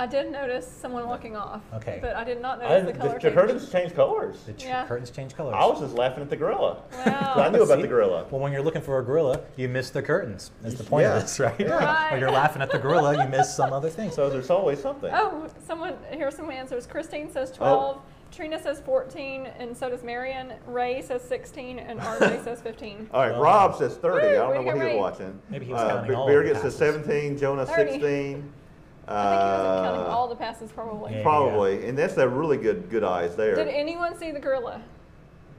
I did notice someone walking off. Okay. But I did not I notice the didn't, color the, the change. curtains changed colors. The ch- Yeah. curtains changed colors. I was just laughing at the gorilla. Wow. I knew about See? the gorilla. Well, when you're looking for a gorilla, you miss the curtains. That's the point Yeah. of this, right? Right. when you're laughing at the gorilla, you miss some other things. So there's always something. Oh, someone here's some answers. Christine says Oh. 12. Trina says 14, and so does Marion. Ray says 16, and RJ says 15. All right, Oh. Rob says 30. I don't know what he was watching. Maybe he was uh, counting B- all Birgit the says 17, Jonah 30. 16. I think he was counting Uh, all the passes, probably. Yeah. Probably, and that's a really good good eyes there. Did anyone see the gorilla?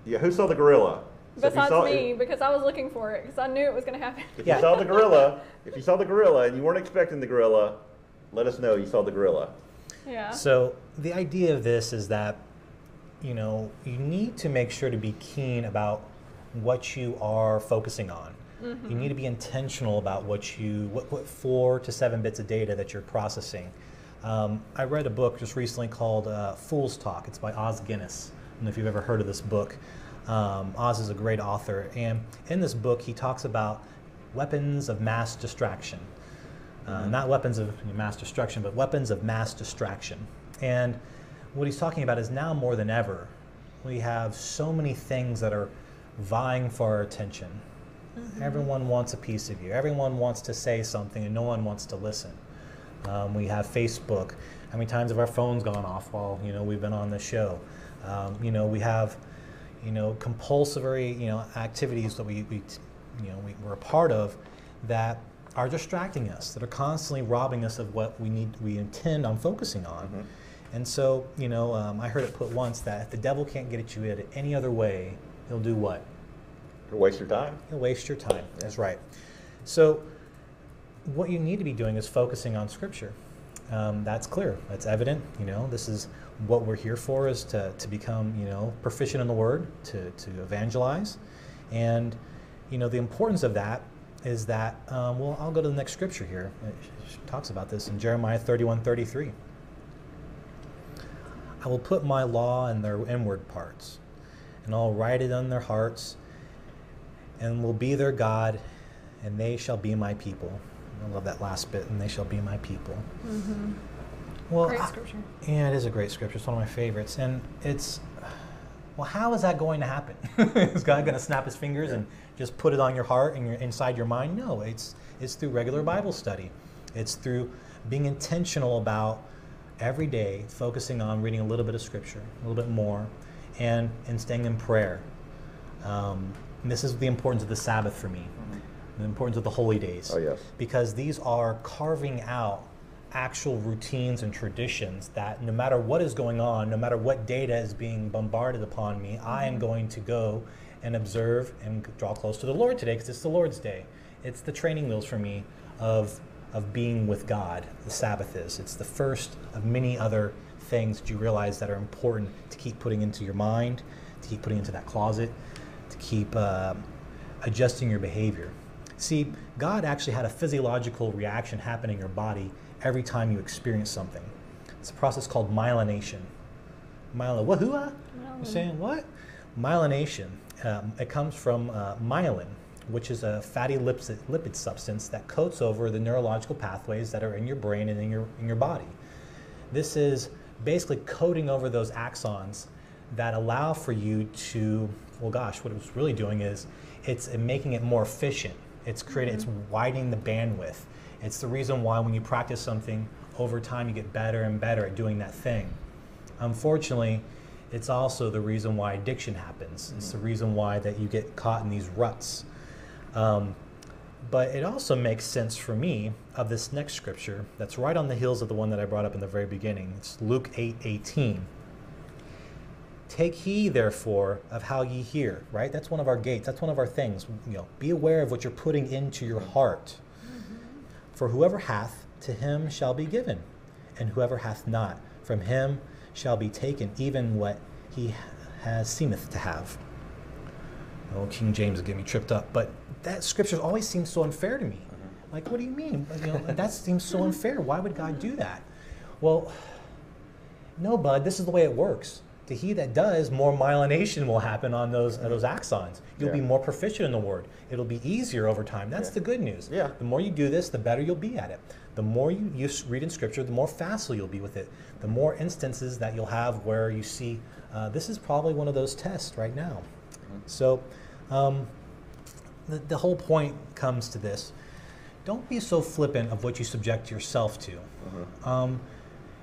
yeah, who saw the gorilla? So if you Besides saw- me, because I was looking for it, because I knew it was going to happen. If Yeah. you saw the gorilla, if you saw the gorilla and you weren't expecting the gorilla, let us know you saw the gorilla. yeah. So the idea of this is that you know you need to make sure to be keen about what you are focusing on. You need to be intentional about what you what, what four to seven bits of data that you're processing. Um, I read a book just recently called uh, Fool's Talk. It's by Os Guinness. I don't know if you've ever heard of this book. Um, Oz is a great author, and in this book he talks about weapons of mass distraction. Uh, not weapons of mass destruction, but weapons of mass distraction. And what he's talking about is now more than ever, we have so many things that are vying for our attention. Everyone wants a piece of you. Everyone wants to say something, and no one wants to listen. Um, we have Facebook. How many times have our phones gone off while you know we've been on the show? Um, you know we have you know compulsory you know activities that we, we you know we, we're a part of that are distracting us, that are constantly robbing us of what we need we intend on focusing on. And so you know um, I heard it put once that if the devil can't get at you in any other way, he'll do what? You'll waste your time. You'll waste your time. That's right. So, what you need to be doing is focusing on Scripture. Um, that's clear. That's evident. You know, this is what we're here for: is to, to become you know proficient in the Word, to to evangelize, and you know the importance of that is that. Um, well, I'll go to the next scripture here. It talks about this in Jeremiah thirty-one thirty-three. I will put my law in their inward parts, and I'll write it on their hearts and will be their God, and they shall be my people. I love that last bit, and they shall be my people. Well, Great I- yeah, it is a great scripture. It's one of my favorites, and it's well, how is that going to happen? is God going to snap His fingers and just put it on your heart and your, inside your mind? No, it's it's through regular Bible study. It's through being intentional about every day focusing on reading a little bit of scripture, a little bit more, and and staying in prayer. Um, and this is the importance of the Sabbath for me, the importance of the holy days. Oh, yes. Because these are carving out actual routines and traditions that no matter what is going on, no matter what data is being bombarded upon me, I am mm-hmm. going to go and observe and draw close to the Lord today because it's the Lord's day. It's the training wheels for me of, of being with God, the Sabbath is. It's the first of many other things that you realize that are important to keep putting into your mind, to keep putting into that closet, keep um adjusting your behavior. See, God actually had a physiological reaction happen in your body every time you experience something. It's a process called myelination. Myelin, what? Who? uh? You're saying what? Myelination. Um, it comes from uh, myelin, which is a fatty lipid, lipid substance that coats over the neurological pathways that are in your brain and in your in your body. This is basically coating over those axons that allow for you to, well, gosh, what it's really doing is it's making it more efficient. It's creating, it's widening the bandwidth. It's the reason why when you practice something over time, you get better and better at doing that thing. Unfortunately, it's also the reason why addiction happens. It's the reason why that you get caught in these ruts. Um, but it also makes sense for me of this next scripture that's right on the heels of the one that I brought up in the very beginning. It's Luke 8 18. Take heed, therefore, of how ye hear, right? That's one of our gates. That's one of our things. You know, be aware of what you're putting into your heart. Mm-hmm. For whoever hath, to him shall be given, and whoever hath not, from him shall be taken even what he has seemeth to have. Oh, King James will get me tripped up. But that scripture always seems so unfair to me. Mm-hmm. Like, what do you mean? You know, that seems so unfair. Why would God do that? Well, no, bud. This is the way it works. To he that does, more myelination will happen on those uh, those axons. You'll be more proficient in the word. It'll be easier over time. That's Yeah. the good news. Yeah. The more you do this, the better you'll be at it. The more you, you read in Scripture, the more facile you'll be with it. The more instances that you'll have where you see, uh, this is probably one of those tests right now. So, um, the, the whole point comes to this. Don't be so flippant of what you subject yourself to. Um,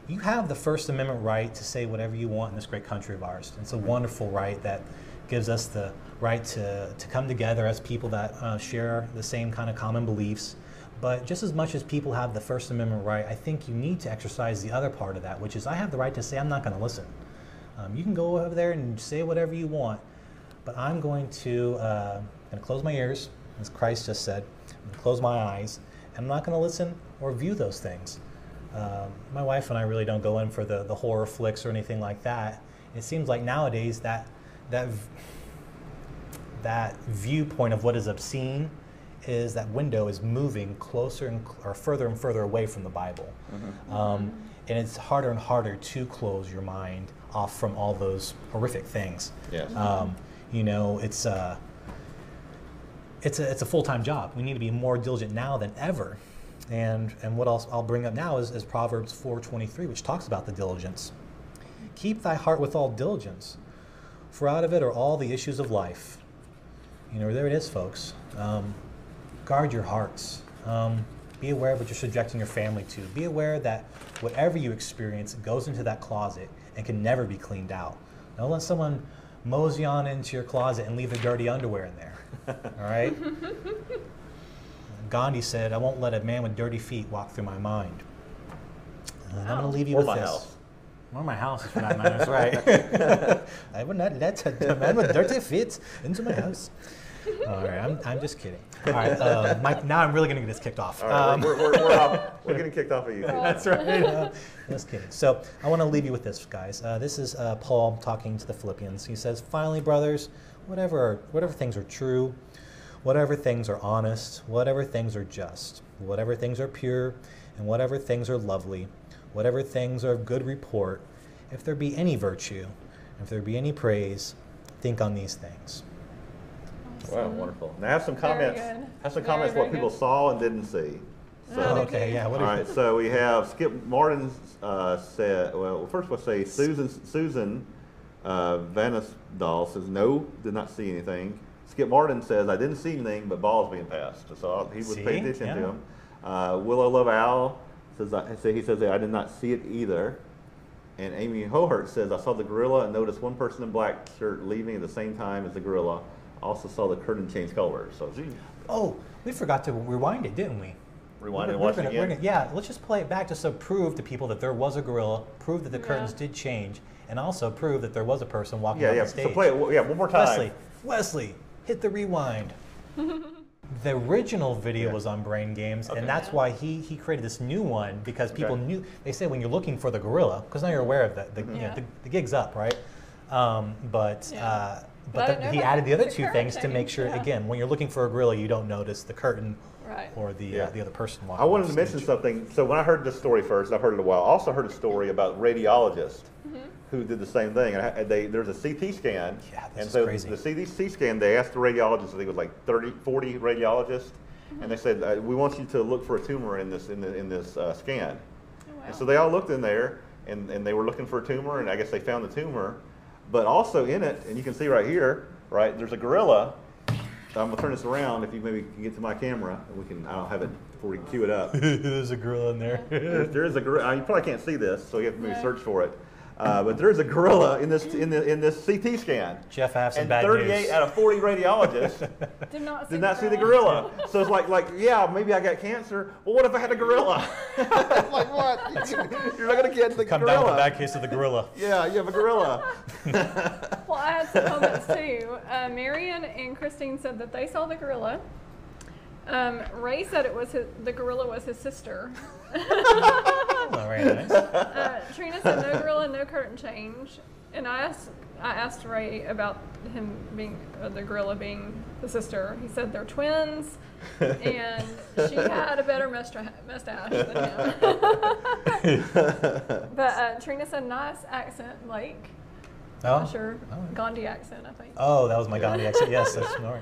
you have the First Amendment right to say whatever you want in this great country of ours. It's a wonderful right that gives us the right to, to come together as people that uh, share the same kind of common beliefs. But just as much as people have the First Amendment right, I think you need to exercise the other part of that, which is I have the right to say I'm not going to listen. Um, you can go over there and say whatever you want, but I'm going to, uh, going to close my ears, as Christ just said, close my eyes, and I'm not going to listen or view those things. Um, my wife and I really don't go in for the, the horror flicks or anything like that. It seems like nowadays that that that viewpoint of what is obscene is that window is moving closer and cl- or further and further away from the Bible, um, and it's harder and harder to close your mind off from all those horrific things. Yes. Um, you know, it's a it's a it's a full time job. We need to be more diligent now than ever. And and what else I'll bring up now is, is Proverbs four twenty three, which talks about the diligence. Keep thy heart with all diligence, for out of it are all the issues of life. You know, there it is, folks. Um, guard your hearts. Um, be aware of what you're subjecting your family to. Be aware that whatever you experience goes into that closet and can never be cleaned out. Don't let someone mosey on into your closet and leave their dirty underwear in there. All right? Gandhi said, I won't let a man with dirty feet walk through my mind. And I'm going to leave you Or with my this. house. Or my house, for that matter, that's right. I would not let a man with dirty feet into my house. All right, I'm, I'm just kidding. All right, uh, Mike, now I'm really going to get this kicked off. All right, Um, we're, we're, we're, off, we're getting kicked off of YouTube. that's right. Uh, just kidding. So I want to leave you with this, guys. Uh, this is uh, Paul talking to the Philippians. He says, "Finally, brothers, whatever whatever things are true, whatever things are honest, whatever things are just, whatever things are pure, and whatever things are lovely, whatever things are of good report, if there be any virtue, if there be any praise, think on these things." Wow, wonderful. Now have some comments. Have some Very, comments very what people saw and didn't see. So, Oh, okay, yeah. What all do you- right. So we have Skip Martin uh, said. Well, first we'll say Susan Susan uh, Vanisdahl says no, did not see anything. Skip Martin says I didn't see anything, but balls being passed. So he was See? paying attention to him. Uh, Willow Love Owl says I, say he says I did not see it either. And Amy Hohert says, I saw the gorilla and noticed one person in black shirt leaving at the same time as the gorilla. Also saw the curtain change colors. So she Oh, we forgot to rewind it, didn't we? rewind We're- and we're watch it gonna- again. gonna- yeah, let's just play it back just to prove to people that there was a gorilla, prove that the Yeah. curtains did change, and also prove that there was a person walking Yeah, on yeah. the stage. So play it. Yeah, one more time. Wesley, Wesley, hit the rewind. the original video Yeah. was on Brain Games, Okay. and that's why he, he created this new one because people Okay. knew. They say when you're looking for the gorilla, because now you're aware of that. The, you know, Yeah. the, the gig's up, right? Um, but Yeah. uh, But but the- he added the other the two curtain things to make sure. yeah. Again, when you're looking for a gorilla, you don't notice the curtain Right. or the Yeah. uh, the other person walking. I wanted to mention something. So when I heard this story first, I've heard it a while. I also heard a story about radiologists Mm-hmm. Who did the same thing. And I- they there's a CT scan. Yeah, this and is so crazy. the CT scan, they asked the radiologist, I think it was like 30, 40 radiologists, Mm-hmm. and they said, uh, "We want you to look for a tumor in this in, the, in this uh, scan." Oh, wow. And so they all looked in there, and, and they were looking for a tumor, and I guess they found the tumor. But also in it, and you can see right here, right, there's a gorilla. I'm gonna turn this around if you maybe can get to my camera, and we can. I don't have it before we can cue it up. There's a gorilla in there. There's, there is a gorilla. You probably can't see this, so you have to maybe No. search for it. Uh, but there is a gorilla in this in, the, in this CT scan. Jeff, I have some and bad 38 news. out of 40 radiologists Did not see did not see the gorilla. So it's like, like, yeah, maybe I got cancer. Well, what if I had a gorilla? Like what? You're not gonna get the Come gorilla. down with the bad case of the gorilla. Yeah, you have a gorilla. Well, I had some comments too. Uh, Marion and Christine said that they saw the gorilla. Um, Ray said it was his, the gorilla was his sister. Oh, very nice. Uh, Trina said no gorilla, no curtain change. And I asked, I asked Ray about him being uh, the gorilla being the sister. He said they're twins, and she had a better mustache than him. but uh, Trina said nice accent, Blake. Oh, Not sure, oh. Gandhi accent, I think. Oh, that was my Gandhi accent. Yes, that's right.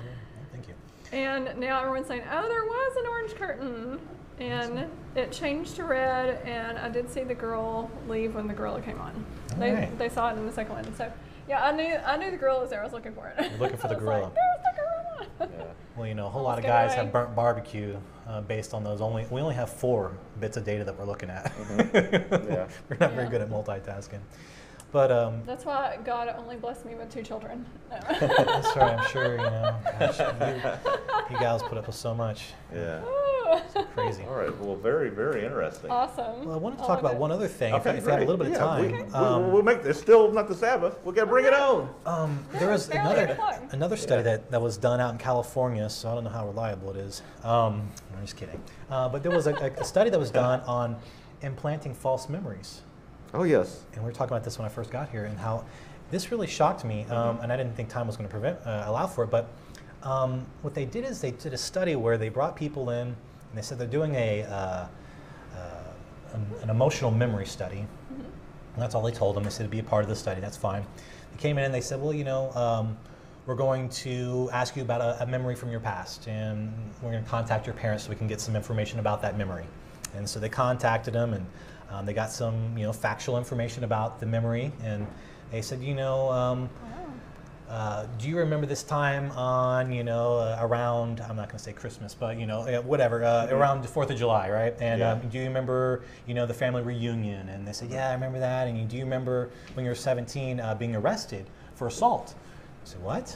And now everyone's saying, oh, there was an orange curtain. And it changed to red, and I did see the girl leave when the gorilla came on. They, Alright. they saw it in the second one. So, yeah, I knew I knew the gorilla was there. I was looking for it. You're looking for the gorilla. Like, There's the gorilla. Well, you know, a whole lot of guys away. have burnt barbecue uh, based on those. Only we only have four bits of data that we're looking at. Yeah. we're not very good at multitasking. But um, That's why God only blessed me with two children. No. that's right. I'm sure you know. Gosh, you, you gals put up with so much. Yeah. Crazy. All right. Well, very, very interesting. awesome. Well, I wanted to I talk about it. one other thing. if, Okay, if we have a little bit of Yeah, time. we, we, Um, we'll make this still not the Sabbath. We got to bring it on. Um, there was another another study that, that was done out in California, so I don't know how reliable it is. Um, I'm just kidding. Uh, but there was a, a, a study that was done on implanting false memories, Oh yes. and we were talking about this when I first got here, and how this really shocked me, um, and I didn't think time was going to prevent uh, allow for it. But um, what they did is they did a study where they brought people in, and they said they're doing a uh, uh, an, an emotional memory study. And that's all they told them. They said to be a part of the study. That's fine. They came in and they said, well, you know, um, we're going to ask you about a, a memory from your past, and we're going to contact your parents so we can get some information about that memory. And so they contacted them, and um, they got some, you know, factual information about the memory, and they said, you know, um, uh, do you remember this time on, you know, uh, around, I'm not going to say Christmas, but, you know, whatever, uh, around the 4th of July, right? And Yeah. um, do you remember, you know, the family reunion? And they said, yeah, I remember that. And you, do you remember when you were 17 uh, being arrested for assault? I said, what?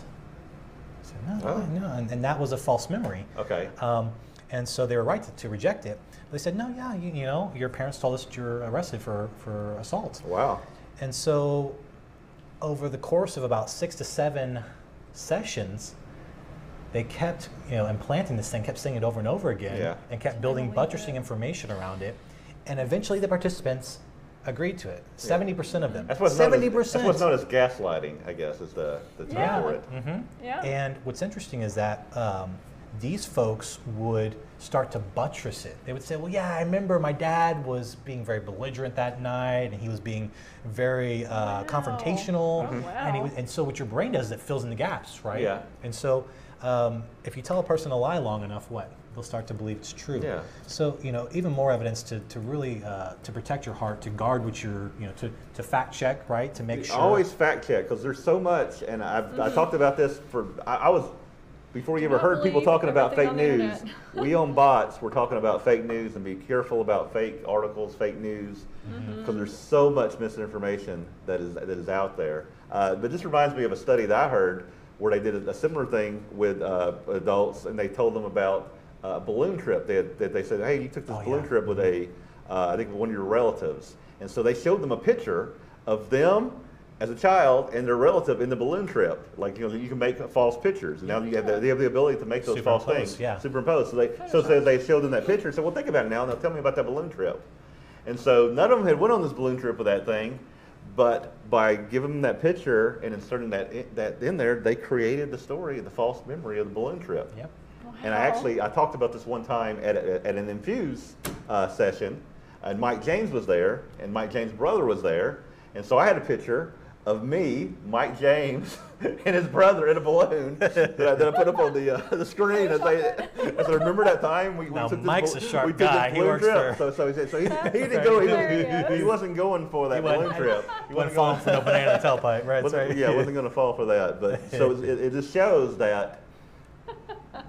I said, no, Oh. no. And, and that was a false memory. Okay. Um, and so they were right to, to reject it. They said, no, yeah, you, you know, your parents told us that you're arrested for, for assault. Wow. And so, over the course of about six to seven sessions, they kept, you know, implanting this thing, kept saying it over and over again, Yeah. and kept building buttressing information around it. And eventually, the participants agreed to it. Seventy percent of them. That's what's known as, Seventy that's what's known as gaslighting. I guess is the the term Yeah. for it. hmm Yeah. And what's interesting is that um, these folks would start to buttress it. They would say, "Well, yeah, I remember my dad was being very belligerent that night, and he was being very uh, Wow. confrontational." Oh, And, he was, and so, what your brain does is it fills in the gaps, right? Yeah. And so, um, if you tell a person a lie long enough, what they'll start to believe it's true. Yeah. So, you know, even more evidence to, to really uh, to protect your heart, to guard what you're, you know, to, to fact check, right? To make sure. Always fact check because there's so much, and I've I talked about this for I, I was before you Do ever heard people talking about fake everything on the news. we on bots. We're talking about fake news and be careful about fake articles, fake news, because there's so much misinformation that is that is out there. Uh, but this reminds me of a study that I heard where they did a, a similar thing with uh, adults, and they told them about uh, a balloon trip. They had, that they said, "Hey, you took this Oh, balloon yeah. trip with a, uh, I think one of your relatives," and so they showed them a picture of them as a child and their relative in the balloon trip. Like you know, you can make false pictures, and now you have the, they have the ability to make those false things. yeah. Superimpose. So they so they, they showed them that picture. and said, "Well, think about it now. Now tell me about that balloon trip." And so none of them had went on this balloon trip with that thing, but by giving them that picture and inserting that in, that in there, they created the story, the false memory of the balloon trip. Yep. And I actually I talked about this one time at, a, at an infuse uh, session, and Mike James was there, and Mike James' brother was there, and so I had a picture of me, Mike James, and his brother in a balloon that I, that I put up on the uh, the screen. And they, I remember that time we, we Now, took this Mike's bal- a sharp we took this guy. He balloon works trip. for- So, so he said, so he, he didn't go. He, was, he wasn't going for that He balloon trip. He Wasn't going- falling for no banana tailpipe, right? That's wasn't, right. Yeah, wasn't going to fall for that. But so it, it just shows that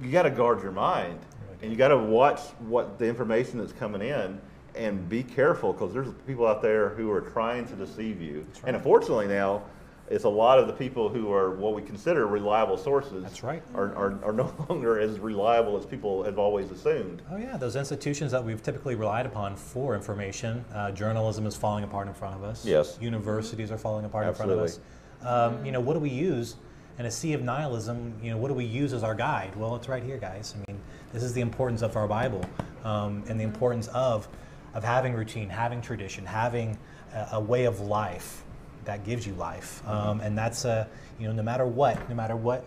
you got to guard your mind, and you got to watch what the information that's coming in, and be careful because there's people out there who are trying to deceive you. right. And unfortunately now. It's a lot of the people who are what we consider reliable sources. That's right. Are, are, are no longer as reliable as people have always assumed. Oh yeah, those institutions that we've typically relied upon for information. Uh, journalism is falling apart in front of us. Yes. Universities are falling apart in front of us. Um, you know, what do we use in a sea of nihilism? You know, what do we use as our guide? Well, it's right here, guys. I mean, this is the importance of our Bible um, and the importance of of having routine, having tradition, having a, a way of life that gives you life. Um, and that's a, you know, no matter what, no matter what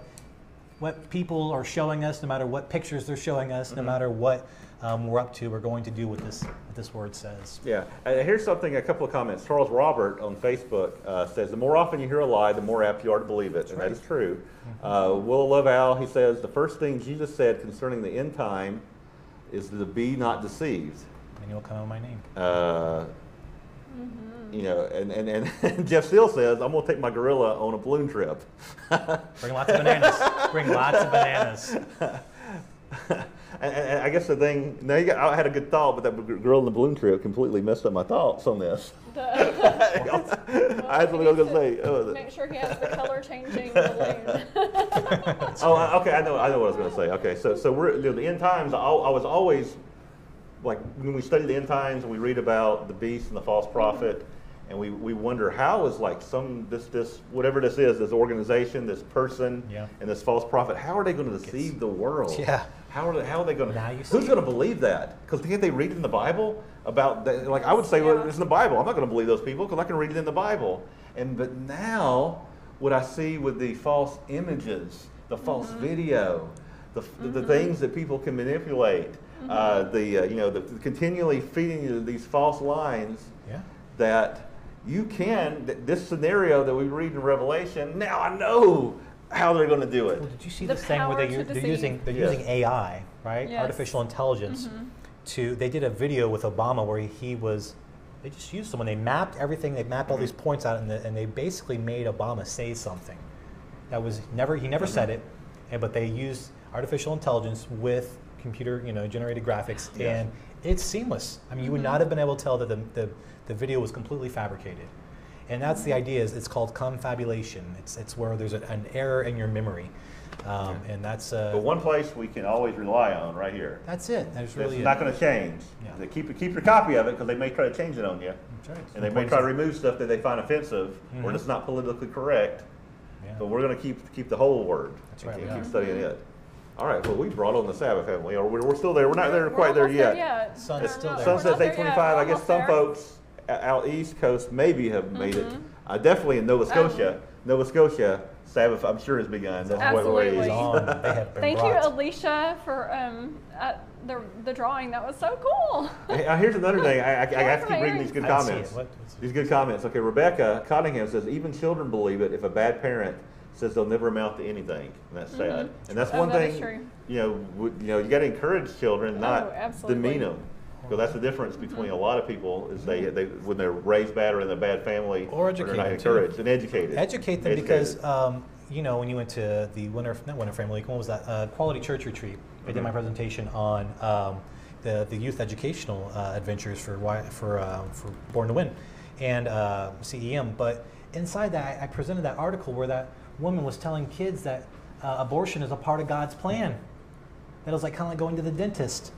what people are showing us, no matter what pictures they're showing us, Mm-hmm. no matter what um, we're up to, we're going to do what this what this word says. Yeah, and here's something. A couple of comments. Charles Robert on Facebook uh, says, "The more often you hear a lie, the more apt you are to believe it," and right. that is true. Uh, Will Love Al, he says, "The first thing Jesus said concerning the end time is to be not deceived." And you'll come on my name. Uh, You know, and, and, and Jeff Steele says, "I'm going to take my gorilla on a balloon trip." Bring lots of bananas. Bring lots of bananas. and, and, and I guess the thing, now you got, I had a good thought, but that girl in the balloon trip completely messed up my thoughts on this. The- I had something I was going to say. Oh, Make sure he has the color changing balloon. Oh, okay. I know. I know what I was going to say. Okay, so so we're you know, the end times. I, I was always like when we study the end times and we read about the beast and the false prophet, and we, we wonder how is like some this this whatever this is this organization this person Yeah. and this false prophet how are they going to deceive the world? Yeah. How are they, how are they going to? Now you Who's going to believe that? Because can't they read it in the Bible about that? Like I would say, well, it's in the Bible. I'm not going to believe those people because I can read it in the Bible. And but now, what I see with the false images, the false Mm-hmm. video, the, the things that people can manipulate, Mm-hmm. Uh, the uh, you know the, continually feeding you these false lines Yeah. that you can th- this scenario that we read in Revelation. Now I know how they're going to do it. Well, did you see The this thing where they u- they're using they're Yes. using AI, right? Yes. Mm-hmm. Artificial intelligence. To they did a video with Obama where he was. They just used someone. They mapped everything. They mapped all these points out, and, the, and they basically made Obama say something that was never. He never said it, but they used artificial intelligence with computer, you know, generated graphics, Yes. and it's seamless. I mean, you would not have been able to tell that the, the, the video was completely fabricated. And that's the idea. Is it's called confabulation. It's it's where there's a, an error in your memory, um, and that's uh, But one place we can always rely on right here. that's it. That's It's really not going to change. Yeah. They keep keep your copy of it because they may try to change it on you, That's right. and they may try to remove stuff that they find offensive or Mhm. that's not politically correct. Yeah. But we're going to keep keep the whole word. That's and right, Keep, we keep studying it. All right. Well, we brought on the Sabbath, haven't we? Or we're, we're still there. We're not there We're quite there almost yet. Sun's We're still there. Sun we're says not there yet. twenty-five. I guess almost some there. folks o- out east coast maybe have made it. Uh, definitely in Nova Scotia. Oh. Nova Scotia, Sabbath I'm sure has begun. That's what Absolutely. way It's on. They have been Thank you, brought. Alicia, for um, uh, the the drawing. That was so cool. Hey, uh, here's another thing. I, I, I have to keep reading these good I didn't see comments. What- what's- These good comments. Okay, Rebecca Cottingham says even children believe it if a bad parent says they'll never amount to anything, and that's sad. And that's Oh, one that thing. You know, w- you know, you got to encourage children, not Oh, demean them. Because that's the difference between a lot of people is they, they when they're raised bad or in a bad family, Or they're not educated, too. encouraged and educated. Educate them Educated. because um, you know when you went to the winter not winter family week what was that uh, quality church retreat I did my presentation on um, the the youth educational uh, adventures for for uh, for Born to Win and uh, CEM but inside that I, I presented that article where that woman was telling kids that uh, abortion is a part of God's plan that was like kind of like going to the dentist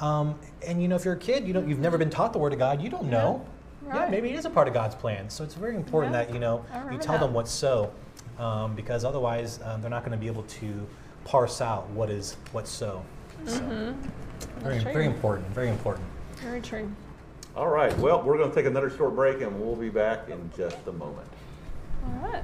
um, and you know if you're a kid you don't you've never been taught the word of God you don't know yeah, Right. maybe it is a part of God's plan. So it's very important Yeah, that you know you remember tell them what's so, um, because otherwise um, they're not going to be able to parse out what is what's so. So very, That's true. very important. Very important. Very true. All right. Well, we're going to take another short break, and we'll be back in just a moment. All right.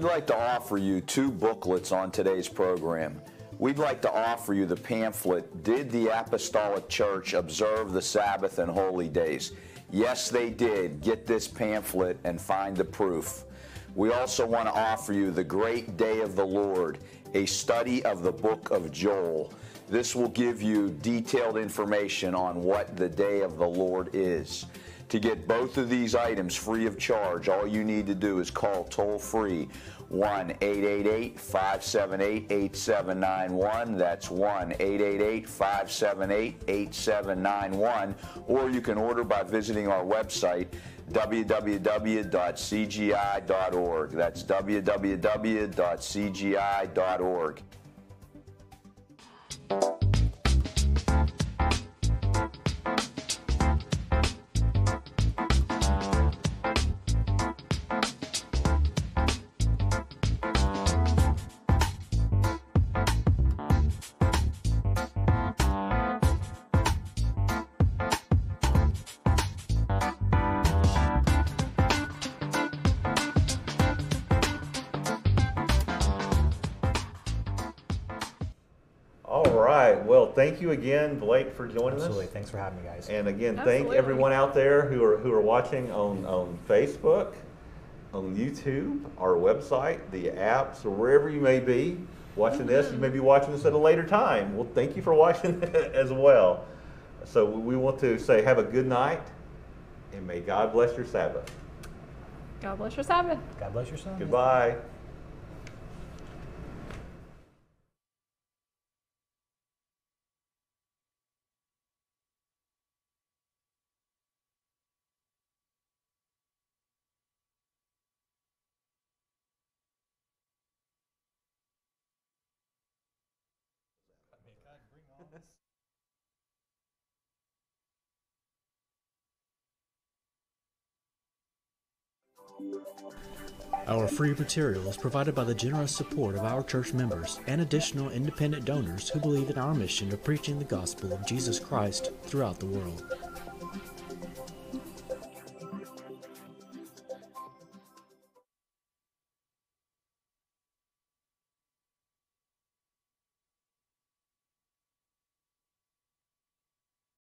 We'd like to offer you two booklets on today's program. We'd like to offer you the pamphlet, Did the Apostolic Church Observe the Sabbath and Holy Days? Yes, they did. Get this pamphlet and find the proof. We also want to offer you The Great Day of the Lord, a study of the book of Joel. This will give you detailed information on what the day of the Lord is. To get both of these items free of charge, all you need to do is call toll free 1 888 578 8791. That's 1 888 578 8791. Or you can order by visiting our website www.cgi.org. That's www.cgi.org. All thank you again, Blake, for joining Absolutely. us. Thanks for having me, guys. And again, Absolutely. thank everyone out there who are who are watching on on Facebook, on YouTube, our website, the apps, or wherever you may be watching this. You mm-hmm. may be watching this at a later time. Well, thank you for watching as well. So we want to say have a good night and may God bless your Sabbath. God bless your Sabbath. God bless your son. Goodbye. Our free material is provided by the generous support of our church members and additional independent donors who believe in our mission of preaching the gospel of Jesus Christ throughout the world.